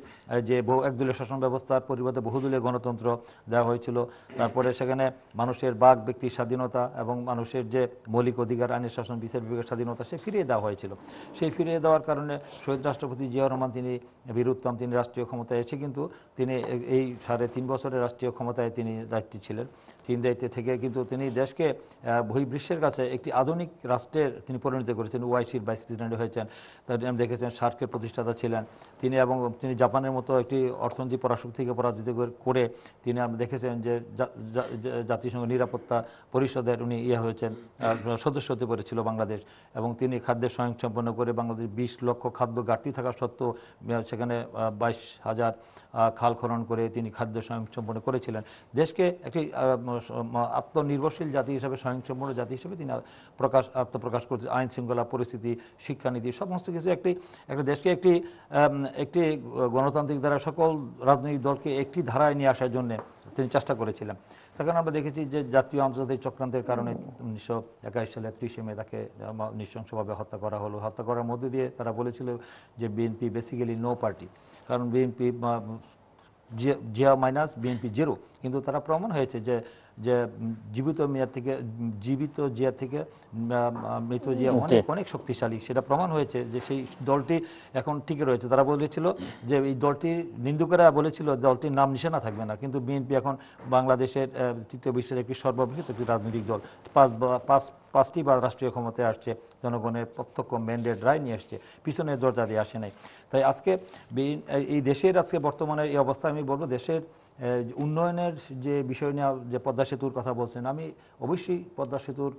যে বহু একদলীয় শাসন ব্যবস্থার পরিবর্তে বহুদলীয় গণতন্ত্র দেওয়া হয়েছিল। তারপরে সেখানে মানুষের বাক ব্যক্তির স্বাধীনতা এবং মানুষের যে মৌলিক অধিকার, আইনের শাসন, বিচার বিভাগের স্বাধীনতা, সে ফিরিয়ে দেওয়া হয়েছিল। সেই ফিরিয়ে দেওয়ার কারণে শহীদ রাষ্ট্রপতি জিয়া রহমান, তিনি বীরুত্তম তিনি রাষ্ট্রীয় ক্ষমতায় এসে কিন্তু তিনি এই সাড়ে তিন বছরের রাষ্ট্রীয় ক্ষমতায় তিনি দায়িত্বে ছিলেন। তিন দায়িত্বে থেকে কিন্তু তিনি দেশকে বহির্বিশ্বের কাছে একটি আধুনিক রাষ্ট্রের তিনি পরিণত করেছেন। ওআইসির ভাইস প্রেসিডেন্ট হয়েছেন, তার দেখেছেন সার্কের প্রতিষ্ঠাতা ছিলেন। তিনি এবং তিনি জাপানের মতো একটি অর্থনীতি পরাশক্তি থেকে পরাজিত করে- তিনি আমরা দেখেছেন যে জাতিসংঘ নিরাপত্তা পরিষদের উনি ইয়ে হয়েছেন সদস্য হতে পেরেছিল বাংলাদেশ। এবং তিনি খাদ্যের স্বয়ংসম্পন্ন করে বাংলাদেশ বিশ লক্ষ খাদ্য ঘাটতি থাকা সত্ত্বেও সেখানে বাইশ হাজার খাল খনন করে তিনি খাদ্য স্বয়ংসম্পন্ন করেছিলেন। দেশকে একটি আত্মনির্ভরশীল জাতি হিসেবে স্বয়ংসম্পন্ন জাতি হিসেবে তিনি প্রকাশ, আত্মপ্রকাশ করছে আইন শৃঙ্খলা, পরিস্থিতি, শিক্ষানীতি, সমস্ত কিছু একটি, একটা দেশকে একটি একটি গণতান্ত্রিক দ্বারা সকল রাজনৈতিক দলকে একটি ধারায় নিয়ে আসার জন্য তিনি চেষ্টা করেছিলেন। সেখানে আমরা দেখেছি যে জাতীয় আন্তর্জাতিক চক্রান্তের কারণে উনিশশো একাশ সালে ত্রিশে মে তাকে নৃশংসভাবে হত্যা করা হলো। হত্যা করার মধ্যে দিয়ে তারা বলেছিল যে বিএনপি বেসিক্যালি নো পার্টি কারণ BNP Zia- minus BNP zero. কিন্তু তারা প্রমাণ হয়েছে যে যে জীবিত মেয়াদ থেকে জীবিত জিয়া থেকে মৃত জিয়া অনেক অনেক শক্তিশালী। সেটা প্রমাণ হয়েছে যে সেই দলটি এখন টিকে রয়েছে। তারা বলেছিল যে এই দলটি নিন্দুকেরা বলেছিল দলটির নাম নিশানা থাকবে না। কিন্তু বিএনপি এখন বাংলাদেশের তৃতীয় বিশ্বের একটি সর্ববৃহৎ একটি রাজনৈতিক দল। পাঁচ পাঁচ পাঁচটি বা রাষ্ট্রীয় ক্ষমতায় আসছে, জনগণের প্রত্যক্ষ ম্যান্ডেট রায় নিয়ে আসছে পিছনের দরজা দিয়ে আসে নাই। তাই আজকে এই দেশের আজকে বর্তমানে এই অবস্থা আমি বলব, দেশের উন্নয়নের যে বিষয় নিয়ে যে পদ্মা সেতুর কথা বলছেন, আমি অবশ্যই পদ্মা সেতুর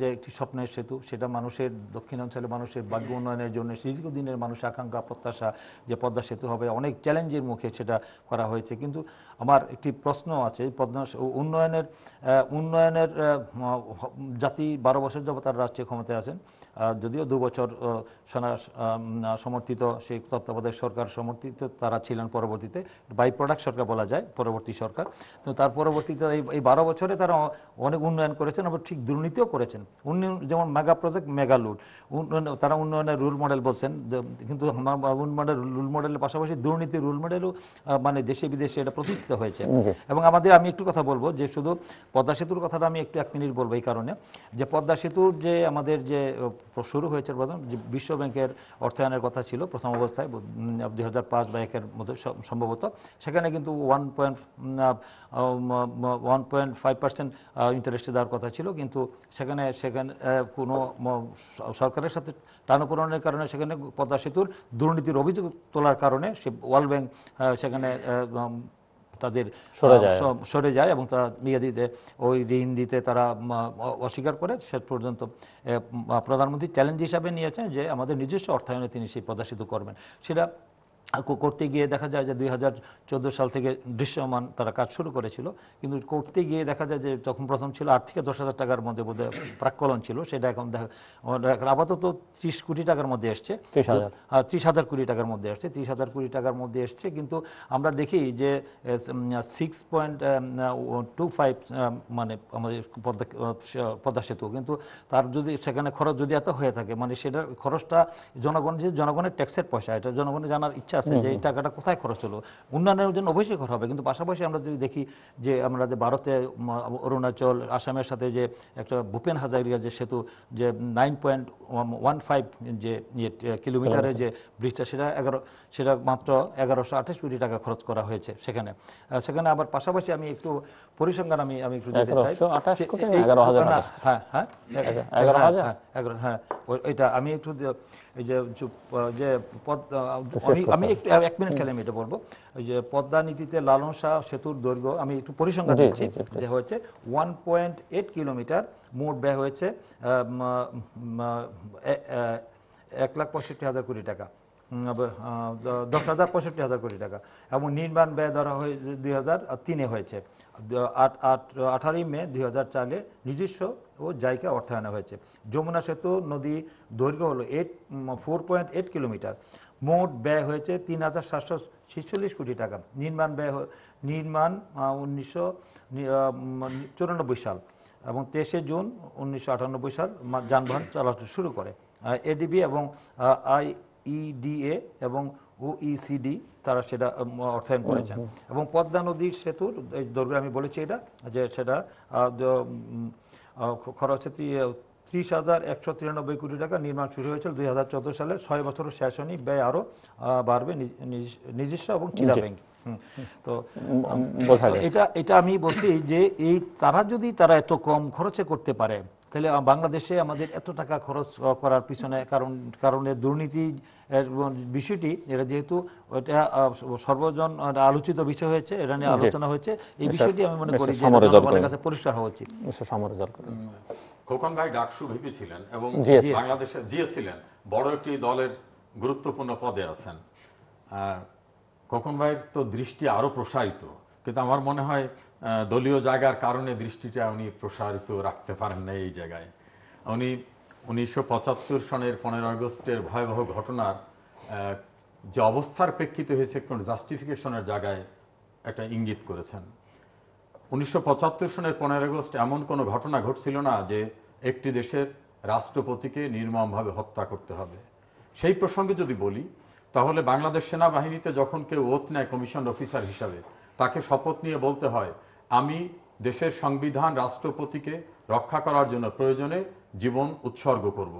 যে একটি স্বপ্নের সেতু, সেটা মানুষের দক্ষিণাঞ্চলে মানুষের ভাগ্য উন্নয়নের জন্য, দীর্ঘদিনের মানুষের আকাঙ্ক্ষা, প্রত্যাশা যে পদ্মা সেতু হবে, অনেক চ্যালেঞ্জের মুখে সেটা করা হয়েছে। কিন্তু আমার একটি প্রশ্ন আছে পদ্মা উন্নয়নের উন্নয়নের জাতি বারো বছর যাবত তার রাষ্ট্রীয় ক্ষমতায় আছেন। যদিও দু বছর সেনা সমর্থিত সেই তত্ত্বাবধায়ক সরকার সমর্থিত তারা ছিলেন পরবর্তীতে বাই প্রোডাক্ট সরকার বলা যায় পরবর্তী সরকার। তো তার পরবর্তীতে এই বারো বছরে তারা অনেক উন্নয়ন করেছেন আবার ঠিক দুর্নীতিও করেছেন। উন্নয়ন যেমন মেগা প্রজেক্ট মেগা লুট উন্নয়ন তারা উন্নয়নের রুল মডেল বলছেন কিন্তু উন্নয়নের রুল মডেলের পাশাপাশি দুর্নীতির রুল মডেলও মানে দেশে বিদেশে এটা প্রতিষ্ঠিত হয়েছে। এবং আমাদের আমি একটু কথা বলব যে শুধু পদ্মা সেতুর কথাটা আমি একটু এক মিনিট বলব এই কারণে যে পদ্মা সেতুর যে আমাদের যে শুরু হয়েছে প্রথম। যে বিশ্ব ব্যাংকের অর্থায়নের কথা ছিল প্রথম অবস্থায় দুই হাজার পাঁচ বা একের মধ্যে সম্ভবত। সেখানে কিন্তু one point one point five percent ইন্টারেস্টে দেওয়ার কথা ছিল। কিন্তু সেখানে সেখানে কোনো সরকারের সাথে টানাপোড়নের কারণে সেখানে পদ্মা সেতুর দুর্নীতির অভিযোগ তোলার কারণে সে ওয়ার্ল্ড ব্যাংক সেখানে তাদের সরে যায়। সরে যায় এবং তারা মেয়াদিতে দিতে ওই ঋণ দিতে তারা অস্বীকার করে শেষ পর্যন্ত প্রধানমন্ত্রী চ্যালেঞ্জ হিসাবে নিয়েছেন যে আমাদের নিজস্ব অর্থায়নে তিনি সেই প্রদর্শিত করবেন সেটা করতে গিয়ে দেখা যায় যে দুই হাজার চোদ্দ সাল থেকে দৃশ্যমান তারা কাজ শুরু করেছিল। কিন্তু করতে গিয়ে দেখা যায় যে যখন প্রথম ছিল আট থেকে দশ হাজার টাকার মধ্যে বোধহয় প্রাক্কলন ছিল সেটা এখন দেখা আপাতত ত্রিশ কোটি টাকার মধ্যে এসছে। 30,000 ত্রিশ হাজার কোটি টাকার মধ্যে আসছে ত্রিশ হাজার কোটি টাকার মধ্যে এসছে কিন্তু আমরা দেখি যে সিক্স পয়েন্ট টু ফাইভ মানে আমাদের পদ্মা পদ্মা সেতু। কিন্তু তার যদি সেখানে খরচ যদি এত হয়ে থাকে মানে সেটার খরচটা জনগণ যে জনগণের ট্যাক্সের পয়সা এটা জনগণের জানার ইচ্ছা আছে যে এই টাকাটা কোথায় খরচ হলো? উন্নয়নের জন্য অবশ্যই খরচ হবে। কিন্তু পাশাপাশি আমরা যদি দেখি যে আমরা যে ভারতে অরুণাচল আসামের সাথে যে একটা ভূপেন হাজারিয়া যে সেতু যে নাইন পয়েন্ট ওয়ান ফাইভ যে ইয়ে, কিলোমিটারের যে ব্রিজটা সেটা এগারো সেটা মাত্র এগারোশো আঠাশ কোটি টাকা খরচ করা হয়েছে সেখানে। সেখানে আবার পাশাপাশি আমি একটু পরিসংখ্যান আমি আমি একটু দিতে চাই। 1128 সে- কোটি না, এই- 11,000 না, হ্যাঁ হ্যাঁ। হ্যাঁ? হ্যাঁ, ওইটা আমি একটু এই যে যে পদ আমি একটু এক মিনিট খেলে আমি এটা বলব ওই যে পদ্মা নীতিতে লালন শাহ সেতুর দৈর্ঘ্য আমি একটু পরিসংখ্যান জি, দিচ্ছি যে হয়েছে ওয়ান পয়েন্ট এইট কিলোমিটার মোট ব্যয় হয়েছে এক লাখ পঁয়ষট্টি হাজার কোটি টাকা। দশ হাজার পঁয়ষট্টি হাজার কোটি টাকা। এবং নির্মাণ ব্যয় ধরা হয়ে দুই হাজার তিনে হয়েছে। আট আট আঠারোই মে দুই হাজার চারে নিজস্ব ও জায়গা অর্থায়ন হয়েছে। যমুনা সেতু নদী দৈর্ঘ্য হলো eight four point eight kilometre মোট ব্যয় হয়েছে তিন হাজার সাতশো ছেচল্লিশ কোটি টাকা। নির্মাণ ব্যয় নির্মাণ উনিশশো চুরানব্বই সাল এবং তেইশে জুন উনিশশো আটানব্বই সাল যানবাহন চলাচল শুরু করে। এডিবি এবং আইইডিএ এবং ওইসিডি তারা সেটা অর্থায়ন করেছেন। এবং পদ্মা নদী সেতুর দৈর্ঘ্য আমি বলেছি এটা যে সেটা খরচ হচ্ছে ত্রিশ হাজার একশো তিরানব্বই কোটি টাকা নির্মাণ শুরু হয়েছিল দুই হাজার চোদ্দ সালে। ছয় বছর শেষ হয়নি ব্যয় আরও বাড়বে নিজ- নিজ- নিজস্ব এবং চিরা ব্যাংক। তো এটা এটা আমি বলছি যে এই তারা যদি তারা এত কম খরচে করতে পারে তাহলে বাংলাদেশে আমাদের এত টাকা খরচ করার পিছনে কারণ কারণে দুর্নীতি বিষয়টি এটা যেহেতু এটা সর্বজন আলোচিত বিষয় হয়েছে এটা নিয়ে আলোচনা হয়েছে। এই বিষয়টি আমি মনে করি যে করে। কাছে পরিষ্কার হওয়া উচিত। খোকন ভাই ডাকসু ভিপি ছিলেন এবং বাংলাদেশে জিএস ছিলেন। বড় একটি দলের গুরুত্বপূর্ণ পদে আছেন। খোকন ভাইয়ের তো দৃষ্টি আরও প্রসারিত কিন্তু আমার মনে হয় দলীয় জায়গার কারণে দৃষ্টিটা উনি প্রসারিত রাখতে পারেন না এই জায়গায়। উনি উনিশশো পঁচাত্তর সনের পনেরো আগস্টের ভয়াবহ ঘটনার যে অবস্থার প্রেক্ষিতে হয়েছে কোন জাস্টিফিকেশনের জায়গায় একটা ইঙ্গিত করেছেন। উনিশশো পঁচাত্তর সনের পনেরো আগস্ট এমন কোনো ঘটনা ঘটছিল না যে একটি দেশের রাষ্ট্রপতিকে নির্মমভাবে হত্যা করতে হবে। সেই প্রসঙ্গে যদি বলি, তাহলে বাংলাদেশ সেনাবাহিনীতে যখন কেউ ওথ নেয় কমিশন অফিসার হিসাবে, তাকে শপথ নিয়ে বলতে হয়, আমি দেশের সংবিধান রাষ্ট্রপতিকে রক্ষা করার জন্য প্রয়োজনে জীবন উৎসর্গ করব।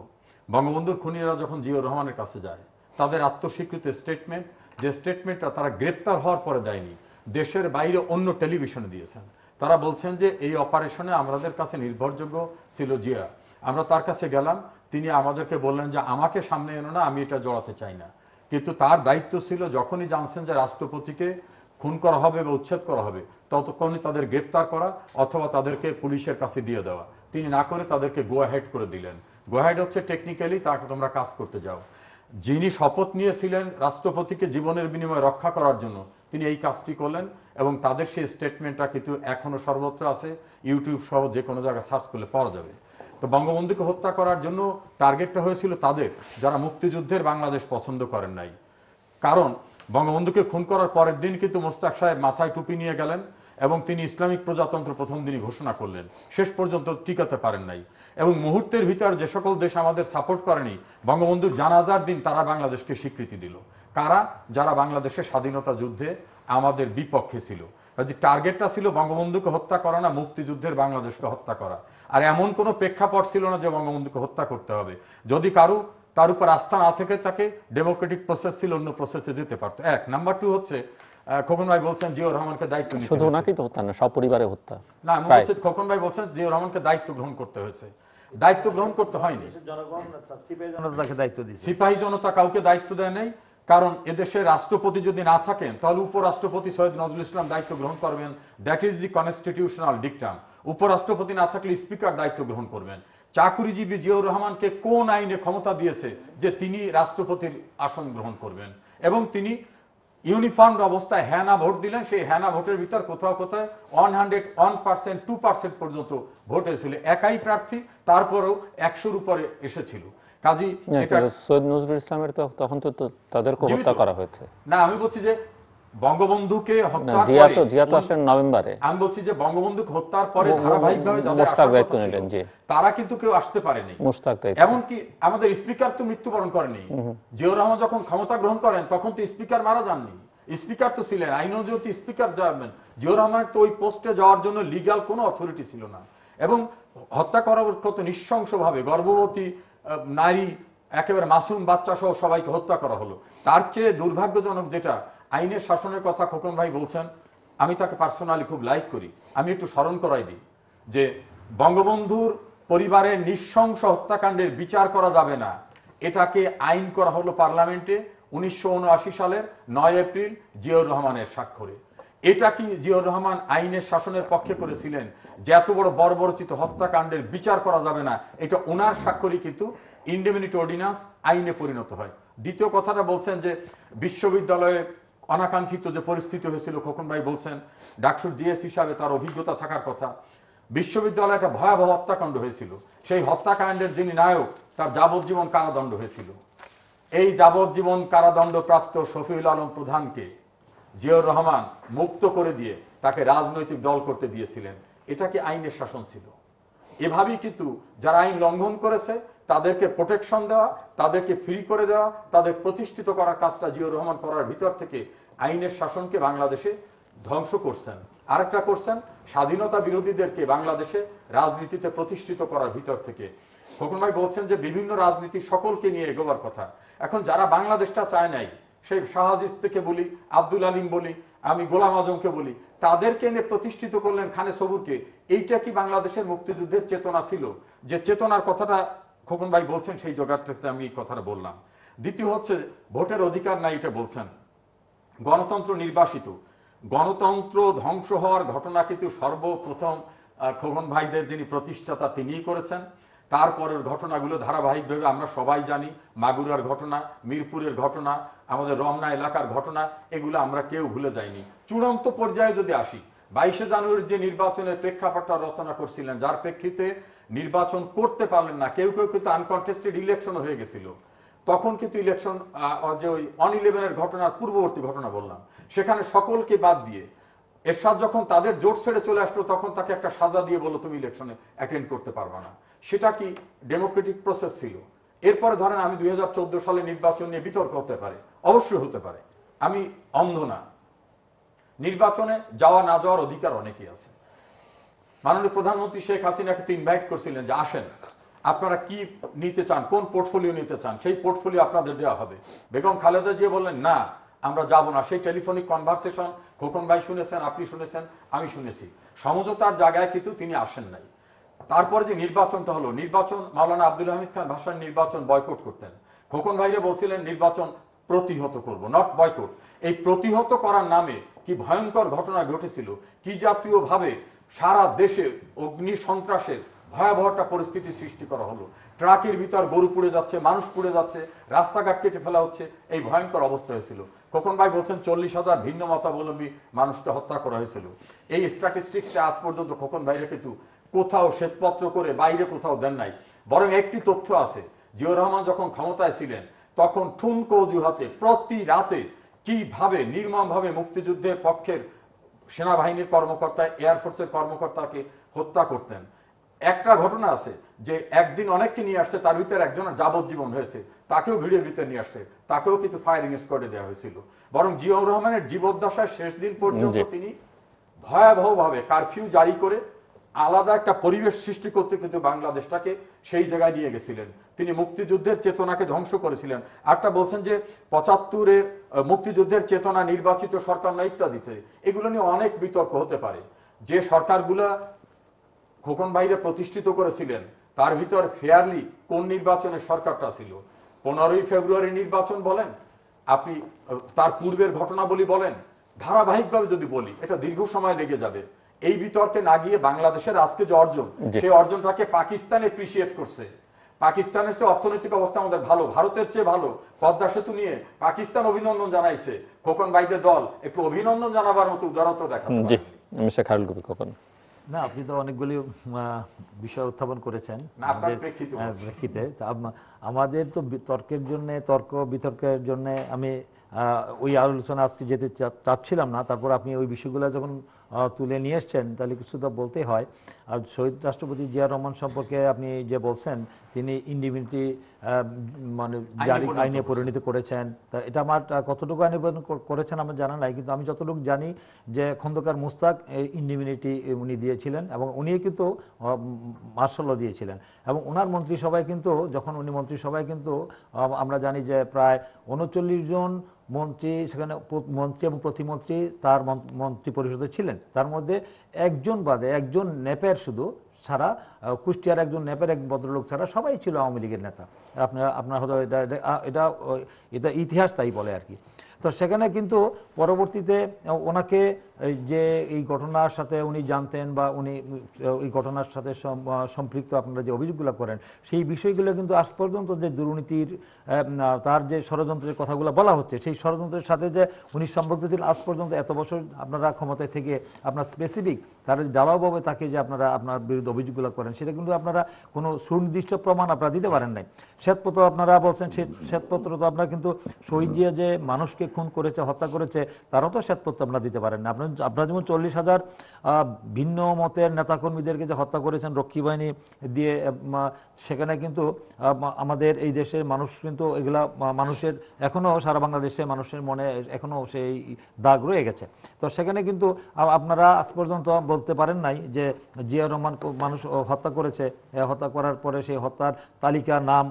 বঙ্গবন্ধুর খুনিরা যখন জিয়াউর রহমানের কাছে যায়, তাদের আত্মস্বীকৃত স্টেটমেন্ট যে স্টেটমেন্টটা তারা গ্রেপ্তার হওয়ার পরে দেয়নি দেশের বাইরে অন্য টেলিভিশনে দিয়েছেন। তারা বলছেন যে এই অপারেশনে আমাদের কাছে নির্ভরযোগ্য ছিল জিয়া। আমরা তার কাছে গেলাম, তিনি আমাদেরকে বললেন যে আমাকে সামনে এনো না, আমি এটা জড়াতে চাই না। কিন্তু তার দায়িত্ব ছিল যখনই জানছেন যে রাষ্ট্রপতিকে খুন করা হবে বা উচ্ছেদ করা হবে, ততক্ষণই তাদের গ্রেপ্তার করা অথবা তাদেরকে পুলিশের কাছে দিয়ে দেওয়া। তিনি না করে তাদেরকে গোয়া হেড করে দিলেন। গোয়া হেড হচ্ছে টেকনিক্যালি তাকে তোমরা কাজ করতে যাও। যিনি শপথ নিয়েছিলেন রাষ্ট্রপতিকে জীবনের বিনিময়ে রক্ষা করার জন্য তিনি এই কাজটি করলেন এবং তাদের সেই স্টেটমেন্টটা কিন্তু এখনও সর্বত্র আছে। ইউটিউব সহ যে কোনো জায়গায় সার্চ করলে পাওয়া যাবে। তো বঙ্গবন্ধুকে হত্যা করার জন্য টার্গেটটা হয়েছিল তাদের, যারা মুক্তিযুদ্ধের বাংলাদেশ পছন্দ করেন নাই। কারণ বঙ্গবন্ধুকে খুন করার পরের দিন কিন্তু মোস্তাক সাহেব মাথায় টুপি নিয়ে গেলেন এবং তিনি ইসলামিক প্রজাতন্ত্র প্রথম দিনই ঘোষণা করলেন। শেষ পর্যন্ত টিকাতে পারেন নাই। এবং মুহূর্তের ভিতর যে সকল দেশ আমাদের সাপোর্ট করেনি, বঙ্গবন্ধুর জানাজার দিন তারা বাংলাদেশকে স্বীকৃতি দিল। কারা? যারা বাংলাদেশের স্বাধীনতা যুদ্ধে আমাদের বিপক্ষে ছিল। যদি টার্গেটটা ছিল বঙ্গবন্ধুকে হত্যা করা না মুক্তিযুদ্ধের বাংলাদেশকে হত্যা করা। আর এমন কোনো প্রেক্ষাপট ছিল না যে বঙ্গবন্ধুকে হত্যা করতে হবে। যদি কারও তার উপর আস্থা না থেকে তাকে ডেমোক্রেটিক প্রসেস ছিল অন্য প্রসেসে যেতে পারতো। এক। নাম্বার টু হচ্ছে খোকন ভাই বলছেন জিয়াউর রহমানকে দায়িত্ব নিতে শুধু। ওনাকেই তো হত্যা না সপরিবারে হত্যা। না আমি বলছি খোকন ভাই বলছেন জিয়াউর রহমানকে দায়িত্ব গ্রহণ করতে হয়েছে। দায়িত্ব গ্রহণ করতে হয়নি। জনগণ সিপাহী দায়িত্ব সিপাহী জনতা কাউকে দায়িত্ব দেয় নাই কারণ এদেশে রাষ্ট্রপতি যদি না থাকেন, তাহলে উপরাষ্ট্রপতি সৈয়দ নজরুল ইসলাম দায়িত্ব গ্রহণ করবেন। That is the constitutional dictum উপরাষ্ট্রপতি না থাকলে স্পিকার দায়িত্ব গ্রহণ করবেন। চাকুরিজীবী জিয়াউর রহমানকে কোন আইনে ক্ষমতা দিয়েছে যে তিনি রাষ্ট্রপতির আসন গ্রহণ করবেন? এবং তিনি ইউনিফর্ম অবস্থায় হ্যানা ভোট দিলেন, সেই হ্যানা ভোটের ভিতর কোথাও কোথায় one hundred one percent two percent পর্যন্ত ভোট হয়েছিল একাই প্রার্থী, তারপরেও একশোর উপরে এসেছিল। কাজী এটা সৈয়দ নজরুল ইসলামের তো তখন তো তাদেরকে হত্যা করা হয়েছে। না আমি বলছি যে বঙ্গবন্ধুকে হত্যা জিয়া তো জিয়া তো আসেন নভেম্বরে। আমি বলছি যে বঙ্গবন্ধুকে হত্যার পরে ধারাবাহিকভাবে যাদের মোশতাক দায়িত্ব নিলেন, জি। তারা কিন্তু কেউ আসতে পারেনি। দায়িত্ব। এমনকি আমাদের স্পিকার তো মৃত্যুবরণ করেনি। জিয়াউর রহমান যখন ক্ষমতা গ্রহণ করেন তখন তো স্পিকার মারা যাননি। স্পিকার তো ছিলেন আইন অনুযায়ী স্পিকার যাবেন জিয়াউর রহমান তো ওই পোস্টে যাওয়ার জন্য লিগাল কোনো অথরিটি ছিল না। এবং হত্যা করার কত নৃশংসভাবে গর্ভবতী নারী, একেবারে মাসুম বাচ্চা সহ সবাইকে হত্যা করা হলো। তার চেয়ে দুর্ভাগ্যজনক যেটা, আইনের শাসনের কথা খোকন ভাই বলছেন, আমি তাকে পার্সোনালি খুব লাইক করি। আমি একটু স্মরণ করাই দিই যে বঙ্গবন্ধুর পরিবারের নৃশংস হত্যাকাণ্ডের বিচার করা যাবে না। এটাকে আইন করা হলো পার্লামেন্টে উনিশশো উনআশি সালের নয় এপ্রিল জিয়াউর রহমানের স্বাক্ষরে। এটা কি জিয়াউর রহমান আইনের শাসনের পক্ষে করেছিলেন যে এত বড় বর্বরচিত হত্যাকাণ্ডের বিচার করা যাবে না? এটা ওনার স্বাক্ষরই কিন্তু ইন্ডেমিনিটি অর্ডিন্যান্স আইনে পরিণত হয়। দ্বিতীয় কথাটা বলছেন যে বিশ্ববিদ্যালয়ে অনাকাঙ্ক্ষিত যে পরিস্থিতি হয়েছিল, খোকন ভাই বলছেন, ডাকসুর জিএস হিসাবে তার অভিজ্ঞতা থাকার কথা। বিশ্ববিদ্যালয়ে একটা ভয়াবহ হত্যাকাণ্ড হয়েছিল। সেই হত্যাকাণ্ডের যিনি নায়ক, তার যাবজ্জীবন কারাদণ্ড হয়েছিল। এই যাবজ্জীবন কারাদণ্ড প্রাপ্ত শফিউল আলম প্রধানকে জিয়াউর রহমান মুক্ত করে দিয়ে তাকে রাজনৈতিক দল করতে দিয়েছিলেন। এটা কি আইনের শাসন ছিল। এভাবেই কিন্তু যারা আইন লঙ্ঘন করেছে, তাদেরকে প্রোটেকশন দেওয়া, তাদেরকে ফ্রি করে দেওয়া, তাদের প্রতিষ্ঠিত করার কাজটা জিয়াউর রহমান করার ভিতর থেকে আইনের শাসনকে বাংলাদেশে ধ্বংস করছেন। আরেকটা করছেন, স্বাধীনতা বিরোধীদেরকে বাংলাদেশে রাজনীতিতে প্রতিষ্ঠিত করার ভিতর থেকে। খোকন ভাই বলছেন যে বিভিন্ন রাজনীতি সকলকে নিয়ে এগোবার কথা। এখন যারা বাংলাদেশটা চায় নাই সেই শাহাজিজ থেকে বলি, আব্দুল আলিম বলি, আমি গোলাম আজমকে বলি, তাদেরকে এনে প্রতিষ্ঠিত করলেন খানে সবুরকে। এইটা কি বাংলাদেশের মুক্তিযুদ্ধের চেতনা ছিল? যে চেতনার কথাটা খোকন ভাই বলছেন, সেই জোগাড়টাতে আমি এই কথাটা বললাম। দ্বিতীয় হচ্ছে, ভোটের অধিকার নাই এটা বলছেন। গণতন্ত্র নির্বাসিত। গণতন্ত্র ধ্বংস হওয়ার ঘটনা কিন্তু সর্বপ্রথম খোকন ভাইদের যিনি প্রতিষ্ঠাতা, তিনিই করেছেন। তারপরের ঘটনাগুলো ধারাবাহিকভাবে আমরা সবাই জানি, মাগুরার ঘটনা, মিরপুরের ঘটনা আমাদের রমনা এলাকার ঘটনা, এগুলো আমরা কেউ ভুলে যাইনি। চূড়ান্ত পর্যায়ে যদি আসি, বাইশে জানুয়ারির যে নির্বাচনের প্রেক্ষাপটটা রচনা করছিলেন, যার প্রেক্ষিতে নির্বাচন করতে পারলেন না, কেউ কেউ কিন্তু আনকন্টেস্টেড ইলেকশন হয়ে গেছিল। তখন কিন্তু ইলেকশন যে ওই অন ইলেভেনের ঘটনার পূর্ববর্তী ঘটনা বললাম, সেখানে সকলকে বাদ দিয়ে এরশাদ যখন তাদের জোট ছেড়ে চলে আসলো, তখন তাকে একটা সাজা দিয়ে বলল, তুমি ইলেকশনে অ্যাটেন্ড করতে পারবা না। সেটা কি ডেমোক্রেটিক প্রসেস ছিল? এরপরে ধরেন আমি দুই হাজার চোদ্দ সালে নির্বাচন নিয়ে বিতর্ক হতে পারে, অবশ্যই হতে পারে। আমি অন্ধ না। নির্বাচনে যাওয়া না যাওয়ার অধিকার অনেকেই আছে। মাননীয় প্রধানমন্ত্রী শেখ হাসিনাকে তো ইনভাইট করছিলেন যে আসেন। আপনারা কি নিতে চান? কোন পোর্টফোলিও নিতে চান? সেই পোর্টফোলিও আপনাদের দেওয়া হবে। বেগম খালেদা জিয়া বললেন, না, আমরা যাব না। সেই টেলিফোনিক কনভারসেশন খোকন ভাই শুনেছেন, আপনি শুনেছেন, আমি শুনেছি। সমঝোতার জায়গায় কিন্তু তিনি আসেন নাই। তারপরে যে নির্বাচনটা হলো, নির্বাচন মাওলানা আব্দুল হামিদ খান ভাষার নির্বাচন বয়কট করতেন। খোকন ভাইরে বলছিলেন, নির্বাচন প্রতিহত করব নট বয়কট। এই প্রতিহত করার নামে কি ভয়ঙ্কর ঘটনা ঘটেছিল, কি জাতীয় ভাবে সারা দেশে অগ্নি সন্ত্রাসের ভয়াবহ একটা পরিস্থিতি সৃষ্টি করা হলো। ট্রাকের ভিতর গরু পুড়ে যাচ্ছে, মানুষ পুড়ে যাচ্ছে, রাস্তাঘাট কেটে ফেলা হচ্ছে, এই ভয়ঙ্কর অবস্থা হয়েছিল। খোকন ভাই বলছেন, চল্লিশ হাজার ভিন্ন মতাবলম্বী মানুষকে হত্যা করা হয়েছিল। এই স্ট্যাটিস্টিক্সটা আজ পর্যন্ত খোকন ভাইরা কিন্তু কোথাও শ্বেতপত্র করে বাইরে কোথাও দেন নাই। বরং একটি তথ্য আছে জিয়র রহমান যখন ক্ষমতায় ছিলেন তখন ঠুনকো অজুহাতে প্রতি রাতে কীভাবে নির্মমভাবে মুক্তিযুদ্ধের পক্ষের সেনাবাহিনীর কর্মকর্তা এয়ারফোর্সের কর্মকর্তাকে হত্যা করতেন। একটা ঘটনা আছে যে একদিন অনেককে নিয়ে আসছে তার ভিতরে একজনের যাবজ্জীবন হয়েছে তাকেও ভিড়ের ভিতরে নিয়ে আসছে তাকেও কিন্তু ফায়ারিং স্কোয়াডে দেওয়া হয়েছিল। বরং জিয়াউর রহমানের জীবদ্দশায় শেষ দিন পর্যন্ত। তিনি ভয়াবহভাবে কারফিউ জারি করে আলাদা একটা পরিবেশ সৃষ্টি করতে কিন্তু বাংলাদেশটাকে সেই জায়গায় নিয়ে গেছিলেন। তিনি মুক্তিযুদ্ধের চেতনাকে ধ্বংস করেছিলেন। আরটা বলছেন যে, পঁচাত্তরে মুক্তিযুদ্ধের চেতনা নির্বাচিত সরকার না ইত্যাদিতে, এগুলো নিয়ে অনেক বিতর্ক হতে পারে। যে সরকারগুলা খোকন ভাইরে প্রতিষ্ঠিত করেছিলেন, তার ভিতর ফেয়ারলি কোন নির্বাচনের সরকারটা ছিল? পনেরোই ফেব্রুয়ারি নির্বাচন বলেন, আপনি তার পূর্বের ঘটনাবলী বলেন, ধারাবাহিকভাবে যদি বলি, এটা দীর্ঘ সময় লেগে যাবে। এই বিতর্কে না গিয়ে বাংলাদেশের আজকে যে অর্জন সেই অর্জনটাকে পাকিস্তান এপ্রিসিয়েট করছে। পাকিস্তানের চেয়ে অর্থনৈতিক অবস্থা আমাদের ভালো ভারতের চেয়ে ভালো। পদ্মা সেতু নিয়ে পাকিস্তান অভিনন্দন জানাইছে। খোকন ভাইদের দল একটু অভিনন্দন জানাবার মতো উদারতা দেখা খোকন। না আপনি তো অনেকগুলি আহ, বিষয় উত্থাপন করেছেন। আমাদের, প্রেক্ষিতে আমাদের তো তর্কের জন্য তর্ক বিতর্কের জন্য আমি আহ, ওই আলোচনা আজকে যেতে চাচ্ছিলাম না। তারপর আপনি ওই বিষয়গুলো যখন তুলে নিয়ে এসছেন তাহলে কিছু তো বলতেই হয়। আর শহীদ রাষ্ট্রপতি জিয়া রহমান সম্পর্কে আপনি যে বলছেন তিনি ইন্ডিমিউনিটি মানে জারি আইনে পরিণত করেছেন। তা এটা আমার কতটুকু আইনে কর- করেছেন আমার জানা নাই কিন্তু আমি যতটুকু জানি যে খন্দকার মুস্তাক ইন্ডিমিউনিটি উনি দিয়েছিলেন এবং উনি কিন্তু মার্শালও দিয়েছিলেন। এবং ওনার মন্ত্রিসভায় কিন্তু যখন উনি মন্ত্রিসভায় কিন্তু আমরা জানি যে প্রায় উনচল্লিশ জন মন্ত্রী, সেখানে মন্ত্রী এবং প্রতিমন্ত্রী তার মন্ত্রী পরিষদে ছিলেন। তার মধ্যে একজন বাদে, একজন নেপের শুধু ছাড়া কুষ্টিয়ার একজন নেপের, এক ভদ্রলোক ছাড়া সবাই ছিল আওয়ামী লীগের নেতা। আপনার আপনার হয়তো এটা এটা ইতিহাস তাই বলে আর কি। তো সেখানে কিন্তু পরবর্তীতে, ওনাকে যে এই ঘটনার সাথে উনি জানতেন বা উনি, এই ঘটনার সাথে সম্পৃক্ত আপনারা যে অভিযোগগুলো করেন, সেই বিষয়গুলো কিন্তু আজ পর্যন্ত যে দুর্নীতির তার যে ষড়যন্ত্রের কথাগুলো বলা হচ্ছে, সেই ষড়যন্ত্রের সাথে যে উনি সম্পৃক্ত ছিলেন, আজ পর্যন্ত এত বছর আপনারা ক্ষমতায় থেকে আপনার স্পেসিফিক তার ঢালাওভাবে তাকে যে আপনারা, আপনার বিরুদ্ধে অভিযোগগুলো করেন, সেটা কিন্তু আপনারা কোনো সুনির্দিষ্ট প্রমাণ আপনারা দিতে পারেন নাই। শ্বেতপত্র আপনারা বলছেন শ্বেতপত্র তো আপনারা কিন্তু শহীদ যে মানুষকে খুন করেছে, হত্যা করেছে, তারও তো শ্বেতপত্র আপনারা দিতে পারেন না। আপনার আপনারা যেমন চল্লিশ হাজার ভিন্ন মতের নেতাকর্মীদেরকে যে হত্যা করেছেন রক্ষী বাহিনী দিয়ে সেখানে কিন্তু আমাদের এই দেশের মানুষ কিন্তু এগুলা মানুষের এখনও সারা বাংলাদেশে মানুষের মনে এখনও সেই দাগ রয়ে গেছে। তো সেখানে কিন্তু আপনারা আজ পর্যন্ত বলতে পারেন নাই যে জিয়া রহমান মানুষ হত্যা করেছে। হত্যা করার পরে সেই হত্যার তালিকা, নাম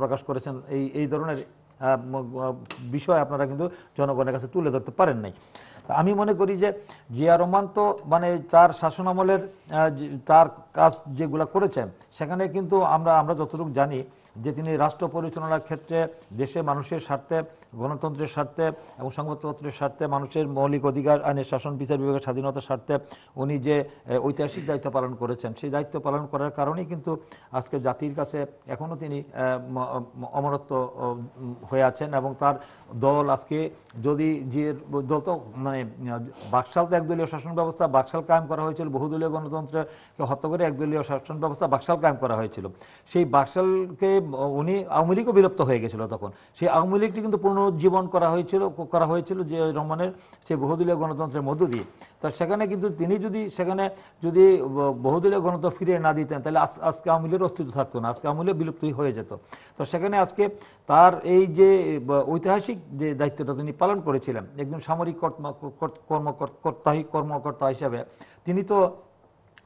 প্রকাশ করেছেন। এই এই ধরনের বিষয় আপনারা কিন্তু জনগণের কাছে তুলে ধরতে পারেন নাই। আমি মনে করি যে জিয়া রহমান তো মানে তার শাসনামলের তার কাজ যেগুলো করেছেন, সেখানে কিন্তু আমরা আমরা যতটুকু জানি যে তিনি রাষ্ট্র পরিচালনার ক্ষেত্রে দেশের মানুষের স্বার্থে, গণতন্ত্রের স্বার্থে এবং সংবাদপত্রের স্বার্থে মানুষের মৌলিক অধিকার, আইনের শাসন, বিচার বিভাগের স্বাধীনতার স্বার্থে উনি যে ঐতিহাসিক দায়িত্ব পালন করেছেন, সেই দায়িত্ব পালন করার কারণেই কিন্তু আজকে জাতির কাছে এখনও তিনি অমরত্ব হয়ে আছেন এবং তার দল আজকে যদি যে দল তো মানে বাকশাল তো একদলীয় শাসন ব্যবস্থা, বাকশাল কায়েম করা হয়েছিল, বহুদলীয় গণতন্ত্রকে হত্যা করে একদলীয় শাসন ব্যবস্থা বাকশাল কায়েম করা হয়েছিল। সেই বাকশালকে উনি আওয়ামী লীগও বিলুপ্ত হয়ে গেছিল তখন। সেই আওয়ামী লীগটি কিন্তু পুনরুজ্জীবন করা হয়েছিল করা হয়েছিল যে রহমানের সেই বহুদলীয় গণতন্ত্রের মধ্য দিয়ে। তা সেখানে কিন্তু তিনি যদি, সেখানে যদি বহুদলীয় গণতন্ত্র ফিরিয়ে না দিতেন, তাহলে আজ- আজকে আওয়ামী লীগের অস্তিত্ব থাকতো না, আজকে আওয়ামী লীগ বিলুপ্তই হয়ে যেত। তো সেখানে আজকে তার এই যে ঐতিহাসিক যে দায়িত্বটা তিনি পালন করেছিলেন, একজন সামরিক কর্ম- কর- কর্মকর্তা কর্মকর্তা হিসাবে, তিনি তো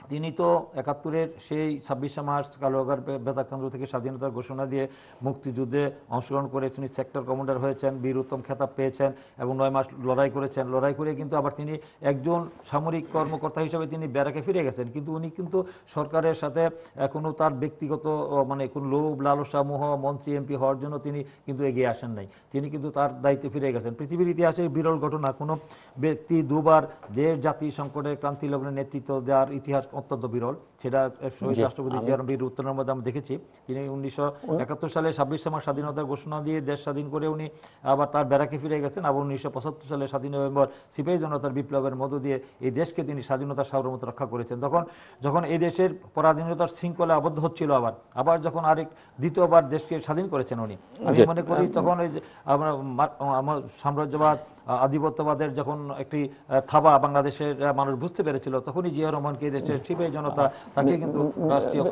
তিনি তো একাত্তরের সেই ছাব্বিশে মার্চ কালোয়াগার বে- বেতার কেন্দ্র থেকে স্বাধীনতার ঘোষণা দিয়ে মুক্তিযুদ্ধে অংশগ্রহণ করেছেন, সেক্টর কমান্ডার হয়েছেন, বীর উত্তম খেতাব পেয়েছেন এবং নয় মাস লড়াই করেছেন। লড়াই করে কিন্তু আবার তিনি একজন সামরিক কর্মকর্তা হিসেবে তিনি ব্যারাকে ফিরে গেছেন। কিন্তু উনি কিন্তু সরকারের সাথে এখনও তার ব্যক্তিগত মানে কোনো লোভ, লালসা, মোহ, মন্ত্রী, এমপি হওয়ার জন্য তিনি কিন্তু এগিয়ে আসেন নাই। তিনি কিন্তু তার দায়িত্বে ফিরে গেছেন। পৃথিবীর ইতিহাসে বিরল ঘটনা, কোনো ব্যক্তি দুবার দেশ জাতি সংকটের ক্রান্তি লগ্নে নেতৃত্ব দেওয়ার ইতিহাস অত্যন্ত বিরল। সেটা শহীদ রাষ্ট্রপতি জিয়ার বীর উত্তরের মধ্যে আমরা দেখেছি। তিনি উনিশশো একাত্তর সালে ছাব্বিশে মার্চ স্বাধীনতার ঘোষণা দিয়ে দেশ স্বাধীন করে উনি আবার তার ব্যারাকে ফিরে গেছেন। আবার উনিশশো পঁচাত্তর সালে স্বাধীন নভেম্বর সিপাহী জনতার বিপ্লবের মধ্য দিয়ে এই দেশকে তিনি স্বাধীনতার সার্বভৌমত্ব রক্ষা করেছেন। তখন যখন এই দেশের পরাধীনতার শৃঙ্খলা আবদ্ধ হচ্ছিল আবার আবার যখন আরেক দ্বিতীয়বার দেশকে স্বাধীন করেছেন উনি। আমি মনে করি তখন এই যে আমরা আমার সাম্রাজ্যবাদ আধিপত্যবাদের যখন একটি থাবা বাংলাদেশের মানুষ বুঝতে পেরেছিল তখনই জিয়া রহমানকে এই দেশের জনতা তাকে কিন্তু রাষ্ট্রীয়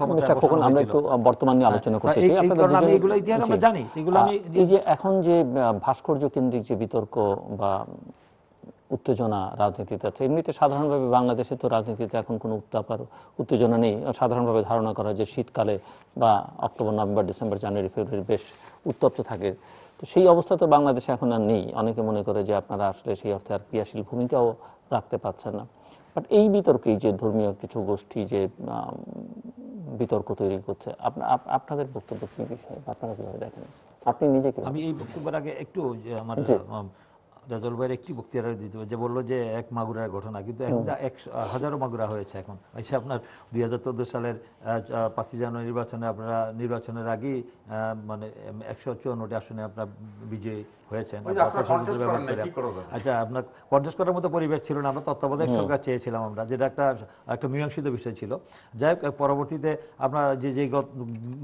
আমরা একটু বর্তমান নিয়ে আলোচনা করতে চাই। আমি এগুলো ইতিহাস আমরা জানি, এগুলো আমি- এই যে এখন যে ভাস্কর্য কেন্দ্রিক যে বিতর্ক বা উত্তেজনা রাজনীতিতে আছে এমনিতে সাধারণভাবে বাংলাদেশে তো রাজনীতিতে এখন কোনো উত্তাপ আর উত্তেজনা নেই। সাধারণভাবে ধারণা করা যে শীতকালে বা October November December January February বেশ উত্তপ্ত থাকে। তো সেই অবস্থা তো বাংলাদেশে এখন আর নেই। অনেকে মনে করে যে আপনারা আসলে সেই অর্থে আর ক্রিয়াশীল ভূমিকাও রাখতে পারছেন না। বাট এই বিতর্কেই যে ধর্মীয় কিছু গোষ্ঠী যে বিতর্ক তৈরি করছে আপনা- আপনাদের বক্তব্য কি বিষয়ে? আপনারা কীভাবে দেখেন? আপনি নিজেকে আমি এই বক্তব্যের আগে একটু আমার রাজল ভাইয়ের একটি বক্তৃতা দিতে হবে যে বলল যে এক মাগুরার ঘটনা কিন্তু এখন যা একশো হাজারো মাগুরা হয়েছে এখন। এসে আপনার দুই হাজার চোদ্দ সালের পাঁচই জানুয়ারি নির্বাচনে আপনারা নির্বাচনের আগেই মানে একশো চুয়ান্নটি আসনে আপনার বিজয়ী হয়েছেন? আচ্ছা আপনার কন্টেস্ট করার মতো পরিবেশ ছিল না আমরা তত্ত্বাবধায়ক সরকার চেয়েছিলাম আমরা যেটা একটা একটা মীমাংসিত বিষয় ছিল। যাই হোক পরবর্তীতে আপনার যে যে গত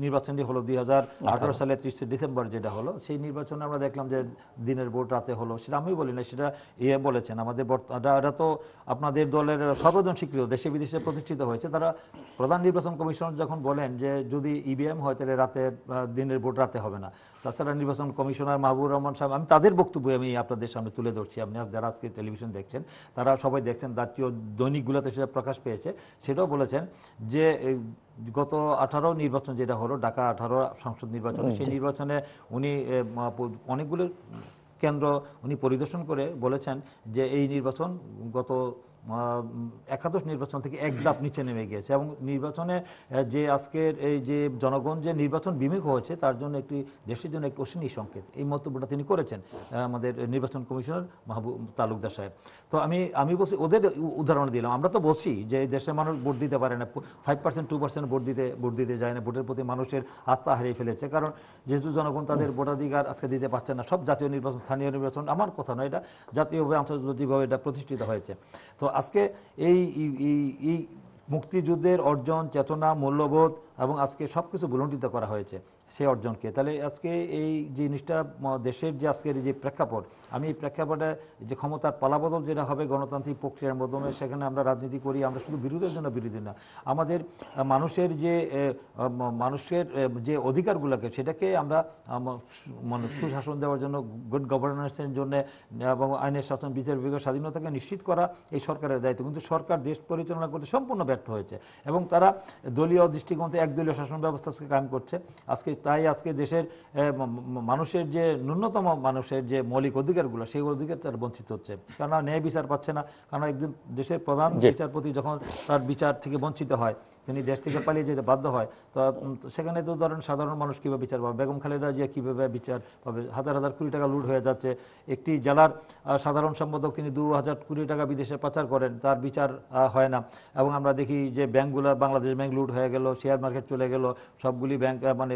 নির্বাচনটি হলো দুই হাজার আঠারো সালে ত্রিশে ডিসেম্বর যেটা হলো সেই নির্বাচনে আমরা দেখলাম যে দিনের ভোট রাতে হলো সেটা আমি বলি না সেটা ইয়ে বলেছেন। আমাদের এটা তো আপনাদের দলের সর্বজন স্বীকৃত দেশে বিদেশে প্রতিষ্ঠিত হয়েছে। তারা প্রধান নির্বাচন কমিশন যখন বলেন যে যদি ইভিএম হয় তাহলে রাতে দিনের ভোট রাতে হবে না। তাছাড়া নির্বাচন কমিশনার মাহবুব রহমান সাহেব আমি তাদের বক্তব্য আমি আপনাদের সামনে তুলে ধরছি। আপনি যারা আজকে টেলিভিশন দেখছেন তারা সবাই দেখছেন জাতীয় দৈনিকগুলোতে সেটা প্রকাশ পেয়েছে। সেটাও বলেছেন যে গত আঠারো নির্বাচন যেটা হলো ঢাকা আঠারো সংসদ নির্বাচন সেই নির্বাচনে উনি অনেকগুলো কেন্দ্র উনি পরিদর্শন করে বলেছেন যে এই নির্বাচন গত একাদশ নির্বাচন থেকে এক ধাপ নিচে নেমে গিয়েছে এবং নির্বাচনে যে আজকের এই যে জনগণ যে নির্বাচন বিমুখ হয়েছে, তার জন্য একটি, দেশের জন্য একটি অশ্বিনী সংকেত। এই মন্তব্যটা তিনি করেছেন আমাদের নির্বাচন কমিশনার মাহবুব তালুকদার সাহেব। তো আমি আমি বলছি, ওদের উদাহরণ দিলাম। আমরা তো বলছি যে দেশের মানুষ ভোট দিতে পারে না ফাইভ পার্সেন্ট টু পার্সেন্ট ভোট দিতে ভোট দিতে যায় না, ভোটের প্রতি মানুষের আস্থা হারিয়ে ফেলেছে। কারণ যেহেতু জনগণ তাদের ভোটাধিকার আজকে দিতে পারছে না, সব জাতীয় নির্বাচন, স্থানীয় নির্বাচন, আমার কথা নয়, এটা জাতীয়ভাবে, আন্তর্জাতিকভাবে এটা প্রতিষ্ঠিত হয়েছে। তো আজকে এই এই- মুক্তিযুদ্ধের অর্জন চেতনা মূল্যবোধ এবং আজকে সব কিছু বুলণ্ডিত করা হয়েছে। সেই অর্জনকে তাহলে আজকে এই জিনিসটা দেশের যে আজকের যে প্রেক্ষাপট, আমি এই প্রেক্ষাপটে যে ক্ষমতার পালাবদল যেটা হবে গণতান্ত্রিক প্রক্রিয়ার মাধ্যমে, সেখানে আমরা রাজনীতি করি, আমরা শুধু বিরোধের জন্য বিরোধী না, আমাদের মানুষের যে মানুষের যে অধিকারগুলোকে, সেটাকে আমরা মানে সুশাসন দেওয়ার জন্য গুড গভর্নেন্সের জন্য, এবং আইনের শাসন, বিচার বিভাগের স্বাধীনতাকে নিশ্চিত করা এই সরকারের দায়িত্ব। কিন্তু সরকার দেশ পরিচালনা করতে সম্পূর্ণ ব্যর্থ হয়েছে এবং তারা দলীয় দৃষ্টিকোণ থেকে একদলীয় শাসন ব্যবস্থা আজকে কায়েম করছে। আজকে তাই আজকে দেশের মানুষের যে ন্যূনতম মানুষের যে মৌলিক অধিকারগুলো সেই অধিকার তার বঞ্চিত হচ্ছে কারণ ন্যায় বিচার পাচ্ছে না কারণ একজন দেশের প্রধান। বিচারপতি যখন তার বিচার থেকে বঞ্চিত হয় তিনি দেশ থেকে পালিয়ে যেতে বাধ্য হয়, তো সেখানে তো ধরেন সাধারণ মানুষ কীভাবে বিচার পাবে? বেগম খালেদা জিয়া কীভাবে বিচার পাবে? হাজার হাজার কোটি টাকা লুট হয়ে যাচ্ছে। একটি জেলার সাধারণ সম্পাদক তিনি দু হাজার কোটি টাকা বিদেশে পাচার করেন, তার বিচার হয় না। এবং আমরা দেখি যে ব্যাঙ্কগুলো বাংলাদেশ ব্যাংক লুট হয়ে গেল, শেয়ার মার্কেট চলে গেল, সবগুলি ব্যাংক মানে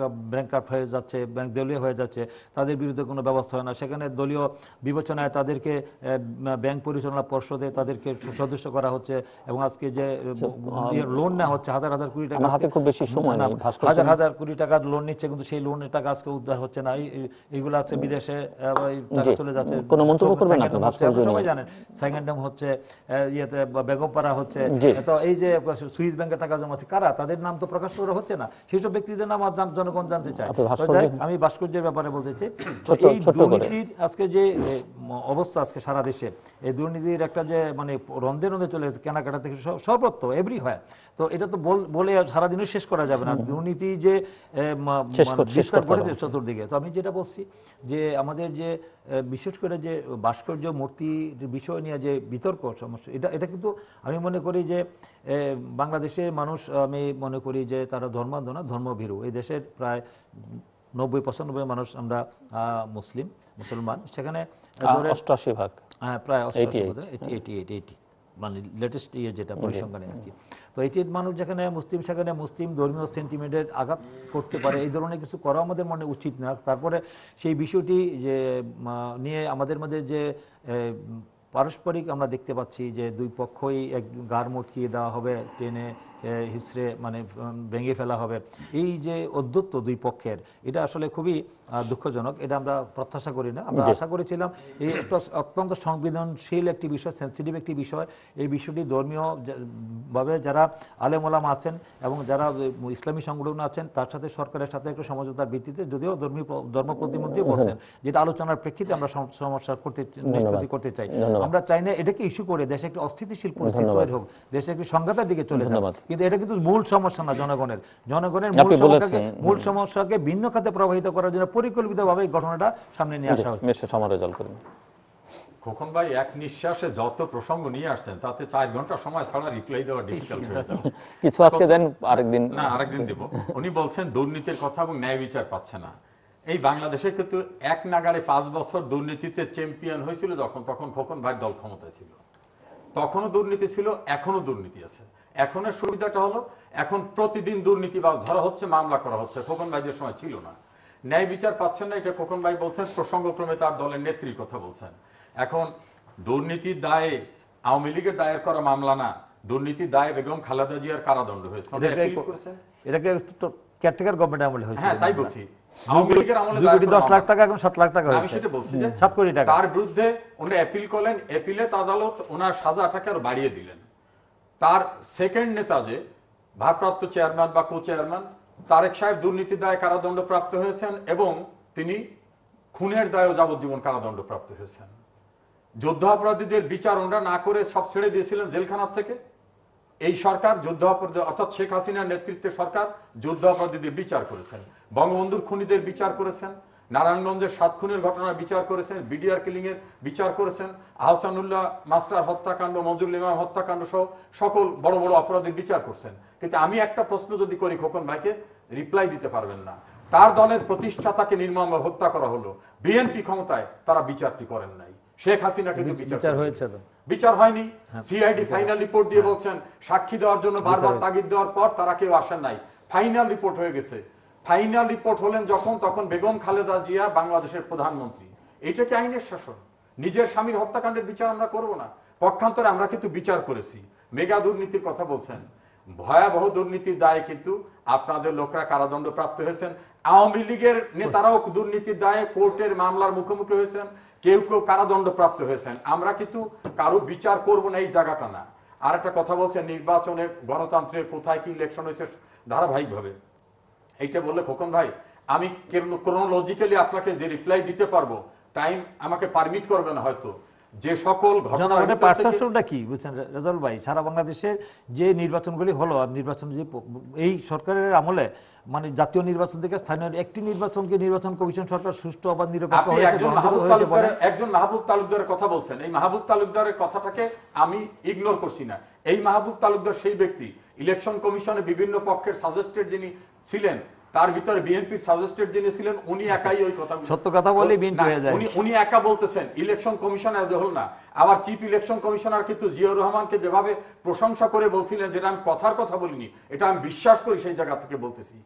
ব্যাংকার হয়ে যাচ্ছে ব্যাংক দেউলিয়া হয়ে যাচ্ছে তাদের বিরুদ্ধে কোনো ব্যবস্থা হয় না। সেখানে দলীয় বিবেচনায় তাদেরকে ব্যাংক পরিচালনা পর্ষদে তাদেরকে সদস্য করা হচ্ছে এবং আজকে যে লোন নেওয়া হচ্ছে হাজার হাজার কোটি টাকা হাতে খুব বেশি সময় না, হাজার হাজার কোটি টাকা লোন নিচ্ছে কিন্তু সেই লোনের টাকা আজকে উদ্ধার হচ্ছে না। এই- এই- এইগুলো আছে বিদেশে টাকা চলে যাচ্ছে। কোনো মন্তব্য করবেন হচ্ছে, ভাস্কর্য সবাই জানেন সেকেন্ডাম হচ্ছে ইয়েতে বেগমপাড়া হচ্ছে। তো এই যে সুইস ব্যাংকের টাকা জমাচ্ছে কারা? তাদের নাম তো প্রকাশ করা হচ্ছে না। সেসব ব্যক্তিদের নাম আর জনগণ জানতে চায়। আমি ভাস্কর্যের ব্যাপারে বলতে চাই। এই দুর্নীতির আজকে যে অবস্থা আজকে সারা দেশে। এই দুর্নীতির একটা যে মানে রন্ধে রন্ধে চলে গেছে কেনাকাটা থেকে সর্বত্র এভরি হয়। তো এটা তো বলে আর সারাদিনও শেষ করা যাবে না। দুর্নীতি যে মানে বিস্তার করেছে চতুর্দিকে। তো আমি যেটা বলছি যে আমাদের যে বিশেষ করে যে ভাস্কর্য মূর্তির বিষয় নিয়ে যে বিতর্ক সমস্যা এটা এটা কিন্তু আমি মনে করি যে বাংলাদেশের মানুষ আমি মনে করি যে তারা ধর্মান্ধ না ধর্মভীরু। এই দেশের প্রায় নব্বই পঁচানব্বই মানুষ আমরা মুসলিম। মুসলমান সেখানে অষ্টআশি ভাগ। হ্যাঁ প্রায় 88 এইটি এইটি এইটি এইটি মানে লেটেস্ট ইয়ে যেটা পরিসংখ্যানে আর কি। তো এইটি মানুষ যেখানে মুসলিম সেখানে মুসলিম ধর্মীয় সেন্টিমেন্টের আঘাত করতে পারে এই ধরনের কিছু করা আমাদের মনে উচিত না। তারপরে সেই বিষয়টি যে নিয়ে আমাদের মধ্যে যে পারস্পরিক আমরা দেখতে পাচ্ছি যে দুই পক্ষই এক গার মটকিয়ে দেওয়া হবে টেনে হিসড়ে মানে ভেঙে ফেলা হবে। এই যে অধ্যত্ত দুই পক্ষের এটা আসলে খুবই দুঃখজনক এটা আমরা প্রত্যাশা করি না। আমরা আশা করেছিলাম এই একটা অত্যন্ত সংবেদনশীল একটি বিষয় সেন্সিটিভ একটি বিষয়। এই বিষয়টি ধর্মীয় যা- ভাবে যারা আলেমোলাম আছেন এবং যারা ইসলামী সংগঠন আছেন তার সাথে সরকারের সাথে একটা সমঝোতার ভিত্তিতে যদিও ধর্মীয় ধর্ম প্রতিমন্ত্রী বলছেন যেটা আলোচনার প্রেক্ষিতে আমরা সমস্যা করতে নিষ্পত্তি করতে চাই। আমরা চাই না এটাকে ইস্যু করে দেশে একটি অস্থিতিশীল পরিস্থিতি তৈরি হোক দেশে একটি সংঘাতের দিকে চলে যায় ধন্যবাদ। কিন্তু এটা কিন্তু মূল সমস্যা না জনগণের। জনগণের মূল সমস্যাকে মূল সমস্যাকে ভিন্ন খাতে প্রবাহিত করার জন্য পরিকল্পিতভাবে এই ঘটনাটা সামনে নিয়ে আসা হয়েছে। মিস্টার সমারোজল করুন খোকন ভাই এক নিঃশ্বাসে যত প্রসঙ্গ নিয়ে আসছেন তাতে চার ঘণ্টা সময় ছাড়া রিপ্লাই দেওয়া ডিফিকাল্ট হয়ে যাবে। কিছু আজকে দেন আরেকদিন। না আরেকদিন দেব। উনি বলছেন দুর্নীতির কথা এবং ন্যায় বিচার পাচ্ছে না। এই বাংলাদেশে কিন্তু এক নাগাড়ে পাঁচ বছর দুর্নীতিতে চ্যাম্পিয়ন হয়েছিল যখন তখন খোকন ভাই দল ক্ষমতায় ছিল। তখনও দুর্নীতি ছিল এখনও দুর্নীতি আছে। এখনের সুবিধাটা হলো এখন প্রতিদিন দুর্নীতিবাজ ধরা হচ্ছে মামলা করা হচ্ছে। খোকন ভাইদের সময় ছিল না। ন্যায় বিচার পাচ্ছেন না এটা খোকন ভাই বলছেন প্রসঙ্গক্রমে তার দলের নেত্রীর কথা বলছেন। এখন দুর্নীতির দায়ে আওয়ামী লীগের দায়ের করা মামলা না দুর্নীতির দায়ে বেগম খালেদা জিয়ার কারাদণ্ড হয়েছে। এটাকে appeal করেছেন। এটাকে কেয়ারটেকার গভর্নমেন্ট আমলে হয়েছে। হ্যাঁ তাই বলছি। আওয়ামী লীগের আমলে লাখ টাকা এখন সাত লাখ টাকা আমি সেটা বলছি যে সাত কোটি টাকা। তার বিরুদ্ধে উনি অ্যাপিল করলেন অ্যাপিলে আদালত ওনার সাজাটাকে আরও বাড়িয়ে দিলেন। তার সেকেন্ড নেতা যে ভারপ্রাপ্ত চেয়ারম্যান বা কো চেয়ারম্যান তারেক সাহেব দুর্নীতি দায়ে কারাদণ্ড প্রাপ্ত হয়েছেন এবং তিনি খুনের দায়েও যাবজ্জীবন কারাদণ্ড প্রাপ্ত হয়েছেন। যুদ্ধ অপরাধীদের বিচার ওনারা না করে সব ছেড়ে দিয়েছিলেন জেলখানার থেকে। এই সরকার যুদ্ধ অপরাধী অর্থাৎ শেখ হাসিনার নেতৃত্বে সরকার যুদ্ধ অপরাধীদের বিচার করেছেন। বঙ্গবন্ধুর খুনিদের বিচার করেছেন। নারায়ণগঞ্জের সাত খুনের ঘটনার বিচার করেছেন বিডিআর কিলিং এর বিচার করেছেন আহসানুল্লাহ মাস্টার হত্যাকাণ্ড মঞ্জুর ইমাম হত্যাকাণ্ড সহ সকল বড় বড় অপরাধীর বিচার করছেন। কিন্তু আমি একটা প্রশ্ন যদি করি খোকন ভাইকে রিপ্লাই দিতে পারবেন না। তার দলের প্রতিষ্ঠাতাকে নির্মম হত্যা করা হলো। বিএনপি ক্ষমতায় তারা বিচারটি করেন নাই। শেখ হাসিনা কিন্তু বিচার বিচার হয়েছে তো। বিচার হয়নি। সিআইডি ফাইনাল রিপোর্ট দিয়ে বলছেন সাক্ষী দেওয়ার জন্য বারবার তাগিদ দেওয়ার পর তারা কেউ আসেন নাই। ফাইনাল রিপোর্ট হয়ে গেছে। ফাইনাল রিপোর্ট হলেন যখন, তখন বেগম খালেদা জিয়া বাংলাদেশের প্রধানমন্ত্রী। এইটা কি আইনের শাসন। নিজের স্বামীর হত্যাকাণ্ডের বিচার আমরা করব না। পক্ষান্তরে আমরা কিন্তু বিচার করেছি। মেগা দুর্নীতির কথা বলছেন। ভয়াবহ দুর্নীতির দায়ে কিন্তু আপনাদের লোকরা কারাদণ্ড প্রাপ্ত হয়েছেন। আওয়ামী লীগের নেতারাও দুর্নীতির দায়ে কোর্টের মামলার মুখোমুখি হয়েছেন। কেউ কেউ কারাদণ্ড প্রাপ্ত হয়েছেন। আমরা কিন্তু কারও বিচার করব না এই জায়গাটা না। আর একটা কথা বলছেন, নির্বাচনের গণতন্ত্রের কোথায় কি ইলেকশন হয়েছে ধারাবাহিকভাবে। এইটা বললে খোকন ভাই আমি ক্রোনোলজিক্যালি আপনাকে যে রিপ্লাই দিতে পারব টাইম আমাকে পারমিট করবে না হয়তো। যে সকল ঘটনার পারসেপশনটা কি? বুঝছেন রেজাল ভাই সারা বাংলাদেশে যে নির্বাচনগুলি হলো আর নির্বাচন যে এই সরকারের আমলে মানে জাতীয় নির্বাচন থেকে স্থানীয় একটি নির্বাচনকে নির্বাচন কমিশন সরকার সুষ্ঠু অবাধ নিরপেক্ষ একজন মাহবুব তালুকদারের কথা বলছেন। এই মাহবুব তালুকদারের কথাটাকে আমি ইগনোর করছি না। এই মাহবুব তালুকদার সেই ব্যক্তি। ইলেকশন কমিশনে বিভিন্ন পক্ষের সাজেস্টেড যিনি ছিলেন তার ভিতরে বিএনপির সাজেস্টেড যিনি ছিলেন উনি একাই ওই কথা সত্য কথা বলেই BNP হয়ে যায়। উনি উনি একা বলতেছেন election commission as a whole না। আবার চিফ ইলেকশন কমিশনার কিন্তু জিয়াউর রহমানকে যেভাবে প্রশংসা করে বলছিলেন যেটা আমি কথার কথা বলিনি এটা আমি বিশ্বাস করি সেই জায়গা থেকে বলতেছি।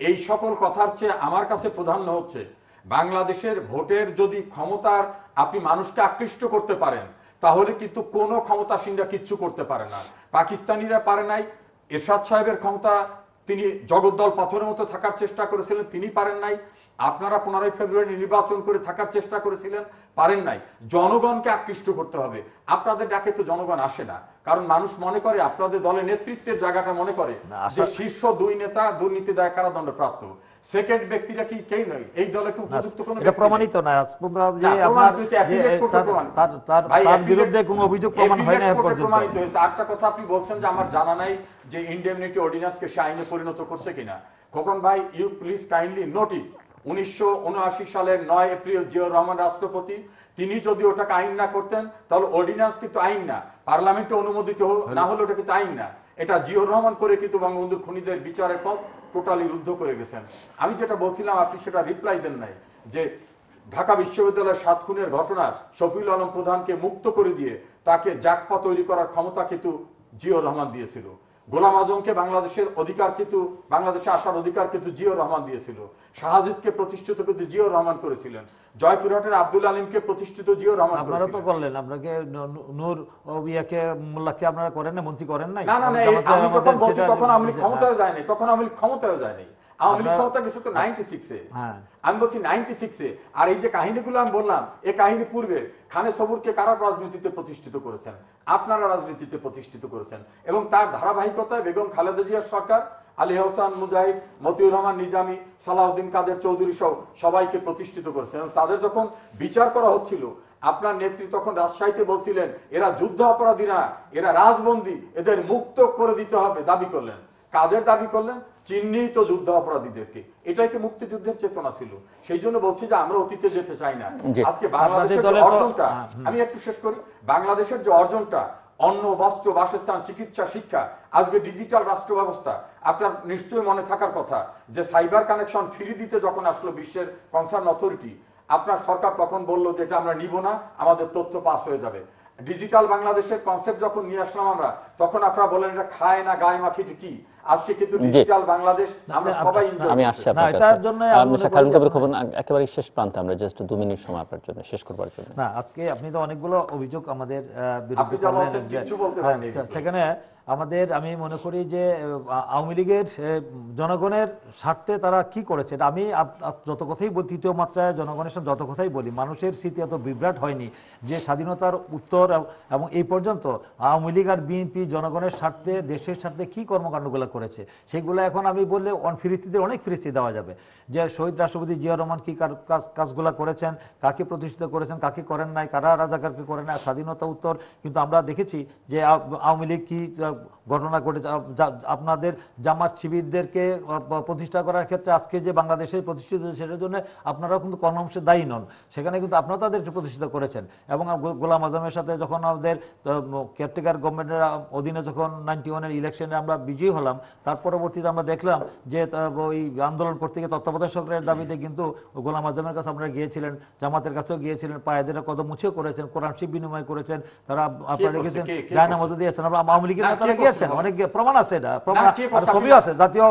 এই সকল কথার চেয়ে আমার কাছে প্রাধান্য হচ্ছে বাংলাদেশের ভোটের যদি ক্ষমতার আপনি মানুষকে আকৃষ্ট করতে পারেন তাহলে কিন্তু কোনো ক্ষমতাসীনরা কিচ্ছু করতে পারে না। পাকিস্তানিরা পারে নাই এরশাদ সাহেবের ক্ষমতা তিনি জগদ্দল পাথরের মতো থাকার চেষ্টা করেছিলেন তিনি পারেন নাই। আপনারা পনেরোই ফেব্রুয়ারি নির্বাচন করে থাকার চেষ্টা করেছিলেন পারেন নাই। জনগণকে আকৃষ্ট করতে হবে। আপনাদের ডাকে তো জনগণ আসে না। কারণ মানুষ মনে করে আপনাদের দলের নেতৃত্বের জায়গাটা মনে করে শীর্ষ দুই নেতা দুর্নীতি দায় কারাদণ্ড প্রাপ্ত সেকেন্ড কি কেই নয় এই দলে কি উপযুক্ত কোনো এটা প্রমাণিত না যে আপনার তার- বিরুদ্ধে কোনো অভিযোগ প্রমাণ হয় না পর্যন্ত। প্রমাণিত হয়েছে। আরেকটা কথা আপনি বলছেন যে আমার জানা নাই যে ইন্ডেমনিটি অর্ডিন্যান্সকে সে আইনে পরিণত করছে কিনা। খোকন ভাই you please kindly note it উনিশশো সালের নয় এপ্রিল জিয়াউর রহমান রাষ্ট্রপতি তিনি যদি ওটাকে আইন না করতেন তাহলে অর্ডিন্যান্স কিন্তু আইন না। পার্লামেন্টে অনুমোদিত না হলে ওটা কিন্তু আইন না। এটা জিয়াউর রহমান করে কিন্তু বঙ্গবন্ধু খুনিদের বিচারের পথ। টোটালি রুদ্ধ করে গেছেন। আমি যেটা বলছিলাম, আপনি সেটা রিপ্লাই দেন নাই, যে ঢাকা বিশ্ববিদ্যালয়ের সাত খুনের ঘটনা শফিউল আলম প্রধানকে মুক্ত করে দিয়ে তাকে জাকপা তৈরি করার ক্ষমতা কিন্তু জিয়াউর রহমান দিয়েছিল। গোলাম আজমকে বাংলাদেশের অধিকার কিন্তু বাংলাদেশে আসার অধিকার কিন্তু জিয়র রহমান দিয়েছিল। শাহাজিজকে প্রতিষ্ঠিত কিন্তু জিয়র রহমান করেছিলেন। জয়পুরহাটের আব্দুল আলিমকে প্রতিষ্ঠিত জিয়র রহমান আপনারা তো। করলেন। আপনাকে নূর ইয়াকে মোল্লাকে আপনারা করেন না? মন্ত্রী করেন নাই? না না না আমি যখন বলছি তখন আমি লীগ ক্ষমতায় যায় নাই তখন আমি ক্ষমতায় যায় নাই। আওয়ামী লীগ আমরা- ক্ষমতা গেছে তো নাইনটি সিক্সে হ্যাঁ। আমি বলছি নাইনটি সিক্সে আর এই যে কাহিনীগুলো আমি বললাম এই কাহিনী পূর্বে খানে সবুরকে কারা রাজনীতিতে প্রতিষ্ঠিত করেছেন? আপনারা রাজনীতিতে প্রতিষ্ঠিত করেছেন। এবং তার ধারাবাহিকতায় বেগম খালেদা জিয়ার সরকার আলী হোসেন মুজাহিদ মতিউর রহমান নিজামী সালাউদ্দিন কাদের চৌধুরী সহ সবাইকে প্রতিষ্ঠিত করেছেন। এবং তাদের যখন বিচার করা হচ্ছিল আপনার নেত্রী তখন রাজশাহীতে বলছিলেন এরা যুদ্ধ অপরাধী না এরা রাজবন্দী এদের মুক্ত করে দিতে হবে। দাবি করলেন। কাদের দাবি করলেন? চিহ্নিত যুদ্ধ অপরাধীদেরকে। এটাই কি মুক্তিযুদ্ধের চেতনা ছিল? সেই জন্য বলছি যে আমরা অতীতে যেতে চাই না। আজকে বাংলাদেশের অর্জনটা হ্যাঁ, আমি একটু শেষ করি। বাংলাদেশের যে অর্জনটা অন্ন বস্ত্র বাসস্থান চিকিৎসা শিক্ষা আজকে ডিজিটাল রাষ্ট্র ব্যবস্থা আপনার নিশ্চয়ই মনে থাকার কথা যে সাইবার কানেকশন ফ্রি দিতে যখন আসলো বিশ্বের কনসার্ন অথরিটি আপনার সরকার তখন বলল যে এটা আমরা নিব না আমাদের তথ্য পাস হয়ে যাবে। ডিজিটাল বাংলাদেশের কনসেপ্ট যখন নিয়ে আসলাম আমরা তখন আপনারা বলেন এটা খায় না গায়ে মাখি এটা কি? আজকে কিন্তু ডিজিটাল বাংলাদেশ আমরা সবাই আমি আসছি আপনার কাছে। জন্যই আহ, আমি কবির খবর একেবারে শেষ প্রান্তে আমরা জাস্ট দু মিনিট সময় আপনার জন্য শেষ করবার জন্য। না আজকে আপনি তো অনেকগুলো অভিযোগ আমাদের বিরুদ্ধে করলেন কিচ্ছু বলতে সে- ব্যাপারে। সেখানে আমাদের আমি মনে করি যে আওয়ামী লীগের জনগণের স্বার্থে তারা কি করেছে আমি যত কথাই বলি তৃতীয় মাত্রায় জনগণের সাথে যত কথাই বলি মানুষের স্মৃতি এত বিভ্রাট হয়নি যে স্বাধীনতার উত্তর এবং এই পর্যন্ত আওয়ামী লীগ আর বিএনপি জনগণের স্বার্থে দেশের স্বার্থে কি কর্মকাণ্ডগুলো করেছে। সেগুলো এখন আমি বললে ফিরিস্তিদের অনেক ফিরিস্তি দেওয়া যাবে। যে শহীদ রাষ্ট্রপতি জিয়া রহমান কী কাজগুলো করেছেন, কাকে প্রতিষ্ঠিত করেছেন, কাকে করেন নাই, কারা রাজাকারকে করেন নাই, স্বাধীনতা উত্তর। কিন্তু আমরা দেখেছি যে আওয়ামী লীগ কী ঘটনা ঘটেছে। আপনাদের জামাত শিবিরদেরকে প্রতিষ্ঠা করার ক্ষেত্রে আজকে যে বাংলাদেশে প্রতিষ্ঠিত সেটার জন্য আপনারাও কিন্তু কোনো অংশে দায়ী নন। সেখানে কিন্তু আপনারা তাদেরকে প্রতিষ্ঠিত করেছেন। এবং গোলাম আজমের সাথে যখন আমাদের কেয়ারটেকার গভর্নমেন্টের অধীনে যখন নাইনটি ওয়ানের ইলেকশনে আমরা বিজয়ী হলাম তার পরবর্তীতে আমরা দেখলাম যে ওই আন্দোলন করতে গিয়ে তত্ত্বাবধায়ক সরকারের দাবিতে কিন্তু গোলাম আজমের কাছে আপনারা গিয়েছিলেন জামাতের কাছেও গিয়েছিলেন পায়েদের কদম মুছেও করেছেন কোরআন শিব বিনিময় করেছেন তারা আপনারা দেখেছেন জায়না মতো দিয়েছেন আমরা আওয়ামী লীগের নেতারা গিয়েছেন অনেক প্রমাণ আছে এটা প্রমাণ করছে? ছবি আছে জাতীয়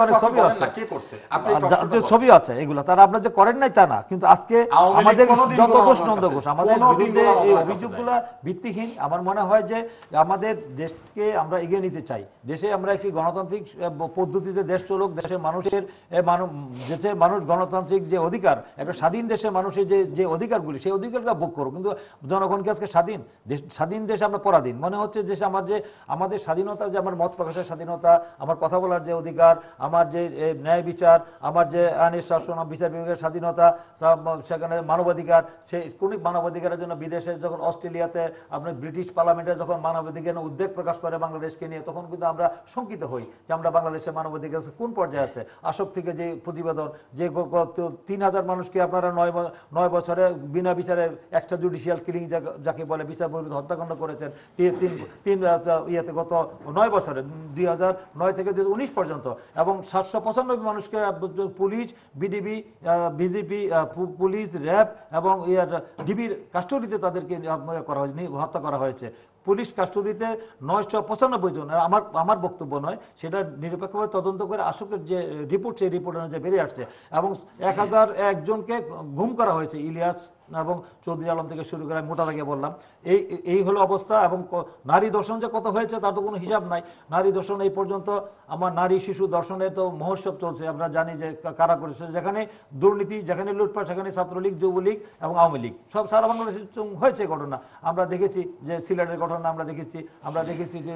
অনেক ছবি আছে না, কে করছে? আপনি আর talk জা- show যে ছবি আছে এগুলো তারা আপনারা যে করেন নাই তা না কিন্তু আজকে আমাদের যত আজমের নন্দ ঘোষ আমাদের বিরুদ্ধে এই অভিযোগগুলো ভিত্তিহীন আমার মনে হয় যে আমাদের দেশকে আমরা এগিয়ে নিতে চাই। দেশে আমরা একটি গণতন্ত্র গণতান্ত্রিক পদ্ধতিতে দেশ চলুক, দেশের মানুষের মানু- দেশের মানুষ গণতান্ত্রিক যে অধিকার, একটা স্বাধীন দেশের মানুষের যে যে অধিকারগুলি, সেই অধিকারটা ভোগ করুক। কিন্তু জনগণকে আজকে স্বাধীন, দেশ স্বাধীন দেশ আমরা পরাধীন। মনে হচ্ছে যে আমার যে, আমাদের স্বাধীনতা যে আমার মত প্রকাশের স্বাধীনতা, আমার কথা বলার যে অধিকার, আমার যে ন্যায় বিচার, আমার যে আইনের শাসন বিচার বিভাগের স্বাধীনতা সেখানে মানবাধিকার সেই কোন মানবাধিকারের জন্য বিদেশে যখন অস্ট্রেলিয়াতে আপনার ব্রিটিশ পার্লামেন্টে যখন মানবাধিকার উদ্বেগ প্রকাশ করে বাংলাদেশকে নিয়ে, তখন কিন্তু আমরা শঙ্কিত হই। যে আমরা বাংলাদেশের মানবাধিকার কোন পর্যায়ে আছে? আসক থেকে যে প্রতিবেদন, যে তিন হাজার মানুষকে আপনারা নয় নয় বছরে বিনা বিচারে একটা জুডিশিয়াল কিলিং যাকে বলে বিচার বহির্ভূত হত্যাকাণ্ড করেছেন, তিন তিন ইয়েতে গত নয় বছরে, দুই হাজার নয় থেকে দুই উনিশ পর্যন্ত। এবং সাতশো পঁচানব্বই মানুষকে পুলিশ বিডিবি বিজেপি পুলিশ, র্যাব এবং ইয়ার ডিবির কাস্টডিতে তাদেরকে করা হয়েছে হত্যা করা হয়েছে। পুলিশ কাস্টডিতে নয়শো পঁচানব্বই জন আমার আমার বক্তব্য নয়, সেটা নিরপেক্ষভাবে তদন্ত করে আসকের যে রিপোর্ট, সেই রিপোর্ট অনুযায়ী বেরিয়ে আসছে। এবং এক হাজার একজনকে গুম করা হয়েছে, ইলিয়াস এবং চৌধুরী আলম থেকে শুরু করে মোটা দাগে বললাম। এই এই হলো অবস্থা, এবং নারী দর্শন যে কত হয়েছে তার তো কোনো হিসাব নাই। নারী দর্শন এই পর্যন্ত আমার নারী শিশু দর্শনে তো মহোৎসব চলছে। আমরা জানি যে কারা করেছে। যেখানে দুর্নীতি, যেখানে লুটপাট, সেখানে ছাত্রলীগ, যুবলীগ এবং আওয়ামী লীগ। সব সারা বাংলাদেশে হয়েছে ঘটনা। আমরা দেখেছি যে সিলেটের ঘটনা আমরা দেখেছি। আমরা দেখেছি যে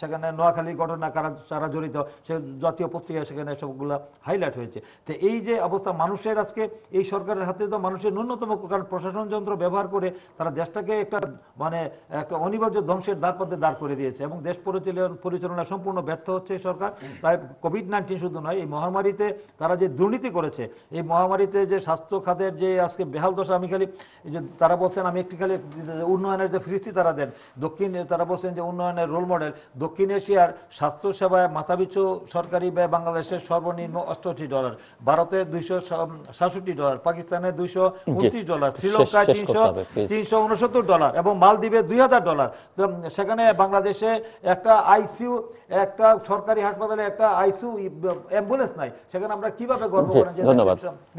সেখানে নোয়াখালীর ঘটনা কারা যারা জড়িত। সে জাতীয় পত্রিকায় সেখানে সবগুলো হাইলাইট হয়েছে। তো এই যে অবস্থা, মানুষের আজকে এই সরকারের হাতে তো মানুষের ন্যূনতম কারণ প্রশাসন যন্ত্র ব্যবহার করে তারা দেশটাকে একটা মানে একটা অনিবার্য ধ্বংসের দ্বার পথে দাঁড় করে দিয়েছে এবং দেশ পরিচালনা পরিচালনা সম্পূর্ণ ব্যর্থ হচ্ছে এই সরকার। তাই কোভিড নাইন্টিন শুধু নয় এই মহামারীতে তারা যে দুর্নীতি করেছে এই মহামারীতে যে স্বাস্থ্য খাতের যে আজকে বেহাল দশা আমি খালি যে তারা বলছেন আমি একটি খালি উন্নয়নের যে ফিরিস্তি তারা দেন দক্ষিণ তারা বলছেন যে উন্নয়নের রোল মডেল দক্ষিণ এশিয়ার স্বাস্থ্য সেবায় মাথাপিছু সরকারি ব্যয় বাংলাদেশের সর্বনিম্ন অষ্টআশি ডলার ভারতে দুইশো সাতষট্টি ডলার পাকিস্তানে দুইশো উনত্রিশ ডলার। শ্রীলঙ্কায় তিনশো। তিনশো উনসত্তর ডলার এবং মালদ্বীপে দুই হাজার ডলার। সেখানে বাংলাদেশে একটা আইসিইউ একটা সরকারি হাসপাতালে একটা আইসিইউ অ্যাম্বুলেন্স নাই। সেখানে আমরা কীভাবে গর্ব করেন যে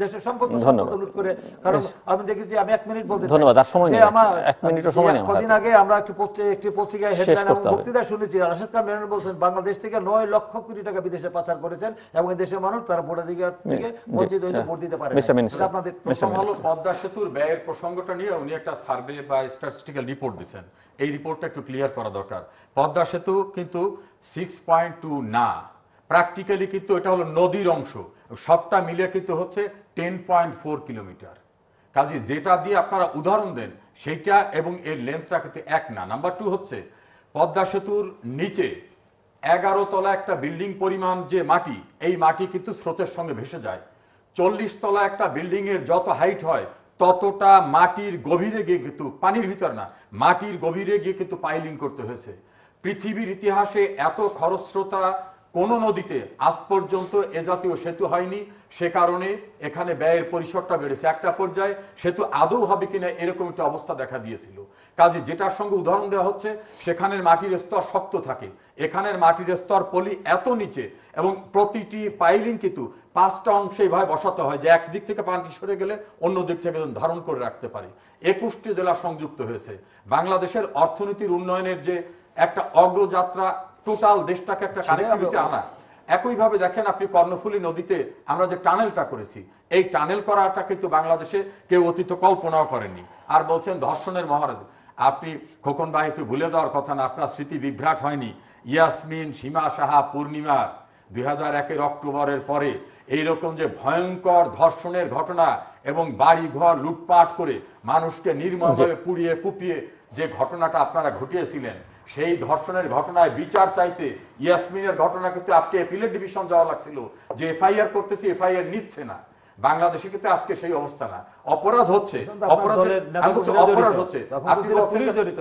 দেশের- সম্পদ সম্পদ লুট করে কারণ আমি দেখেছি আমি এক মিনিট বলতে ধন্যবাদ, আর সময় নেই। আমার এক মিনিটও সময় নেই কদিন আগে আমরা একটি একটি পত্রিকায় হেডলাইন এবং বক্তৃতা শুনেছি রাশেদ খান মেনন বলছেন বাংলাদেশ থেকে নয় লক্ষ কোটি টাকা বিদেশে পাচার করেছেন এবং দেশের মানুষ তারা ভোটাধিকার থেকে বঞ্চিত হয়েছে ভোট দিতে পারে আপনাদের প্রথম হলো পদ্মা সেতুর ব্যয়ের প্রসঙ্গটা নিয়ে উনি একটা সার্ভে বা স্ট্যাটিস্টিক্যাল রিপোর্ট দিচ্ছেন এই রিপোর্টটা একটু ক্লিয়ার করা দরকার। পদ্মা সেতু কিন্তু সিক্স পয়েন্ট টু না। প্র্যাকটিক্যালি কিন্তু এটা হলো নদীর অংশ। সবটা মিলে কিন্তু হচ্ছে টেন পয়েন্ট ফোর কিলোমিটার কাজে যেটা দিয়ে আপনারা উদাহরণ দেন, সেইটা এবং এর লেন্থটা কিন্তু এক না। নাম্বার টু হচ্ছে, পদ্মা সেতুর নিচে এগারো তলা একটা বিল্ডিং পরিমাণ যে মাটি, এই মাটি কিন্তু স্রোতের সঙ্গে ভেসে যায়। চল্লিশ তলা একটা বিল্ডিংয়ের যত হাইট হয় ততটা মাটির গভীরে গিয়ে কিন্তু, পানির ভিতর না, মাটির গভীরে গিয়ে কিন্তু পাইলিং করতে হয়েছে। পৃথিবীর ইতিহাসে এত খরস্রোতা কোন নদীতে আজ পর্যন্ত এ জাতীয় সেতু হয়নি। সে কারণে এখানে ব্যয়ের পরিসরটা বেড়েছে একটা পর্যায়ে। সেতু আদৌ হবে কিনা এরকম একটা অবস্থা দেখা দিয়েছিল। কাজে যেটার সঙ্গে উদাহরণ দেওয়া হচ্ছে, সেখানের মাটির স্তর শক্ত থাকে। এখানের মাটির স্তর পলি এত নিচে এবং প্রতিটি পাইলিং কিন্তু পাঁচটা অংশে এইভাবে বসাতে হয় যে একদিক থেকে পানিটি সরে গেলে অন্য দিক থেকে ধারণ করে রাখতে পারে। একুশটি জেলা সংযুক্ত হয়েছে। বাংলাদেশের অর্থনীতির উন্নয়নের যে একটা অগ্রযাত্রা টোটাল দেশটাকে একটা কানেক্টিভিটি আনা। একইভাবে দেখেন আপনি কর্ণফুলী নদীতে আমরা যে টানেলটা করেছি এই টানেল করাটা কিন্তু বাংলাদেশে কেউ অতীত কল্পনাও করেননি আর বলছেন ধর্ষণের মহারাজ আপনি খোকন ভাই একটু ভুলে যাওয়ার কথা না আপনার স্মৃতি বিভ্রাট হয়নি। ইয়াসমিন সীমা সাহা পূর্ণিমা দুই হাজার একের অক্টোবরের পরে এইরকম যে ভয়ঙ্কর ধর্ষণের ঘটনা এবং বাড়ি ঘর লুটপাট করে মানুষকে নির্মমভাবে পুড়িয়ে কুপিয়ে যে ঘটনাটা আপনারা ঘটিয়েছিলেন সেই ধর্ষণের ঘটনায় বিচার চাইতে ইয়াসমিনের ঘটনা কিন্তু আপনি এপিলেট ডিভিশন যাওয়া লাগছিল। যে এফআইআর করতেছি এফআইআর নিচ্ছে না। বাংলাদেশে কিন্তু আজকে সেই অবস্থা না। অপরাধ হচ্ছে। তো অপরাধ হচ্ছে।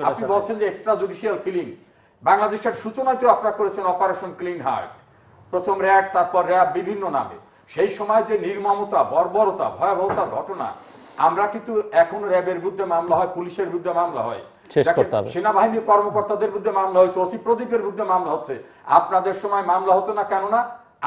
আপনি বলছেন যে- এক্সট্রা জুডিশিয়াল কিলিং বাংলাদেশের সূচনাতেও আপনারা করেছেন অপারেশন ক্লিন হার্ট প্রথম র্যাব তারপর র্যাব বিভিন্ন নামে। সেই সময় যে নির্মমতা বর্বরতা ভয়াবহতার ঘটনা আমরা কিন্তু এখন র্যাবের বিরুদ্ধে মামলা হয় পুলিশের বিরুদ্ধে মামলা হয়। শেষ করতে হবে। সেনাবাহিনীর কর্মকর্তাদের বিরুদ্ধে মামলা হয়েছে ওসি প্রদীপের বিরুদ্ধে মামলা হচ্ছে। আপনাদের সময় মামলা হতো না কেননা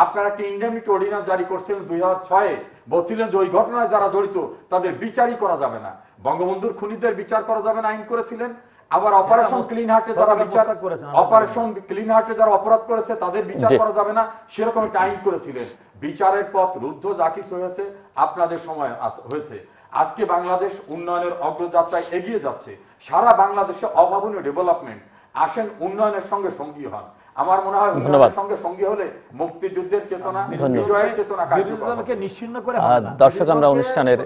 আপনারা একটা ইন্ডেমনিটি অর্ডিন্যান্স জারি করছিলেন দুই হাজার ছয়ে বলছিলেন যে ওই ঘটনায় যারা জড়িত তাদের বিচারই করা যাবে না। বঙ্গবন্ধুর খুনিদের বিচার করা যাবে না আইন করেছিলেন। আবার অপারেশন ক্লিন হার্টে যারা বিচার আমাদের অপারেশন ক্লিন হার্টে যারা অপরাধ করেছে তাদের বিচার করা যাবে না। সেরকম একটা আইন করেছিলেন। বিচারের পথ রুদ্ধ জাকিস হয়েছে আপনাদের সময় হয়েছে। আজকে বাংলাদেশ উন্নয়নের অগ্রযাত্রায় এগিয়ে যাচ্ছে। সারা বাংলাদেশে অভাবনীয় ডেভেলপমেন্ট আসেন উন্নয়নের সঙ্গে সঙ্গী হন। আমার মনে হয় সঙ্গে সঙ্গী হলে মুক্তিযুদ্ধের চেতনা বিজয়ের নিশ্চিন্ন করে। দর্শক আমরা অনুষ্ঠানের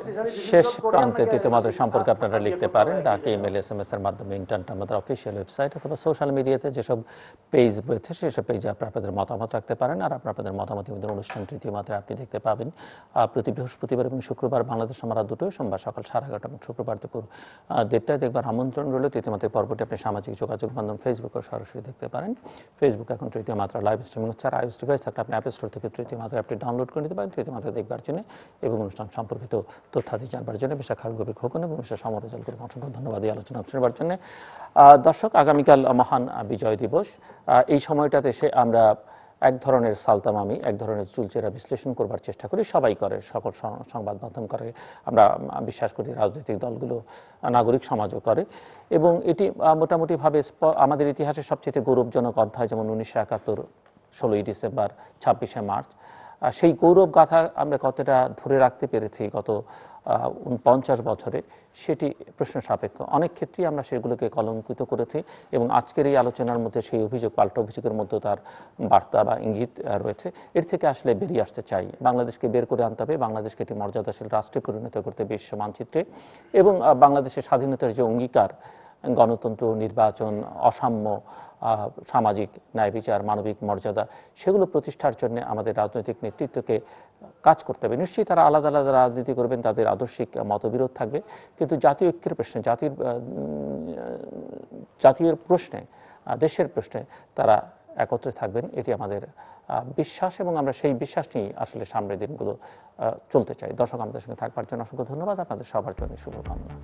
শেষ প্রান্তে তৃতীয় সম্পর্কে আপনারা লিখতে পারেন ডাকে ইমেল এস এম এস এর মাধ্যমে ইন্টারনেট আমাদের অফিসিয়াল ওয়েবসাইট অথবা সোশ্যাল মিডিয়াতে যেসব পেজ রয়েছে সেসব পেজে আপনারা আপনাদের মতামত রাখতে পারেন আর আপনারা আপনাদের মতামত আমাদের অনুষ্ঠান তৃতীয় মাত্রায় আপনি দেখতে পাবেন। প্রতি বৃহস্পতিবার এবং শুক্রবার বাংলাদেশ আমরা দুটোই সোমবার সকাল সাড়ে এগারোটা এবং শুক্রবার দুপুর দেড়টায় দেখবার আমন্ত্রণ রইল। তৃতীয় মাত্রায় পর্বটি আপনি সামাজিক যোগাযোগ মাধ্যম ফেসবুকে সরাসরি দেখতে পারেন। ফেসবুক এখন তৃতীয় মাত্রা লাইভ স্ট্রিমিং হচ্ছে। আর আইএস ডিভাইস থাকলে আপনি অ্যাপ স্টোর থেকে তৃতীয় মাত্রা অ্যাপটি ডাউনলোড করে নিতে পারেন। তৃতীয় মাত্রা দেখবার জন্য এবং অনুষ্ঠান সম্পর্কিত তথ্যাদি জানবার জন্য বিশাখ খালগবি খোকন এবং বিশাখ সমরজল করে অসংখ্য ধন্যবাদ এই আলোচনা শুনবার জন্য। দর্শক, আগামীকাল মহান বিজয় দিবস। এই সময়টাতে সে আমরা এক ধরনের সালতামামি এক ধরনের চুলচেরা বিশ্লেষণ করবার চেষ্টা করি। সবাই করে, সকল সংবাদ মাধ্যম করে। আমরা বিশ্বাস করি রাজনৈতিক দলগুলো নাগরিক সমাজও করে। এবং এটি মোটামুটিভাবে আমাদের ইতিহাসের সবচেয়ে গৌরবজনক অধ্যায় যেমন উনিশশো একাত্তর, ষোলোই ডিসেম্বর, ছাব্বিশে মার্চ। সেই গৌরব গাথা আমরা কতটা ধরে রাখতে পেরেছি গত পঞ্চাশ বছরে, সেটি প্রশ্ন সাপেক্ষ। অনেক ক্ষেত্রেই আমরা সেগুলোকে কলঙ্কিত করেছি এবং আজকের এই আলোচনার মধ্যে সেই অভিযোগ, পাল্টা অভিযোগের মধ্যে তার বার্তা বা ইঙ্গিত রয়েছে। এর থেকে আসলে বেরিয়ে আসতে চাই। বাংলাদেশকে বের করে আনতে হবে। বাংলাদেশকে একটি মর্যাদাশীল রাষ্ট্রে পরিণত করতে বিশ্ব মানচিত্রে এবং বাংলাদেশের স্বাধীনতার যে অঙ্গীকার গণতন্ত্র, নির্বাচন, অসাম্য সামাজিক ন্যায় বিচার, মানবিক মর্যাদা, সেগুলো প্রতিষ্ঠার জন্য আমাদের রাজনৈতিক নেতৃত্বকে কাজ করতে হবে। নিশ্চয়ই তারা আলাদা আলাদা রাজনীতি করবেন, তাদের আদর্শিক মতবিরোধ থাকবে। কিন্তু জাতীয় ঐক্যের প্রশ্নে, জাতির জাতীয় প্রশ্নে দেশের প্রশ্নে তারা একত্রে থাকবেন, এটি আমাদের বিশ্বাস এবং আমরা সেই বিশ্বাস নিয়েই আসলে সামনের দিনগুলো চলতে চাই। দর্শক, আমাদের সঙ্গে থাকবার জন্য অসংখ্য ধন্যবাদ। আপনাদের সবার জন্য শুভকামনা।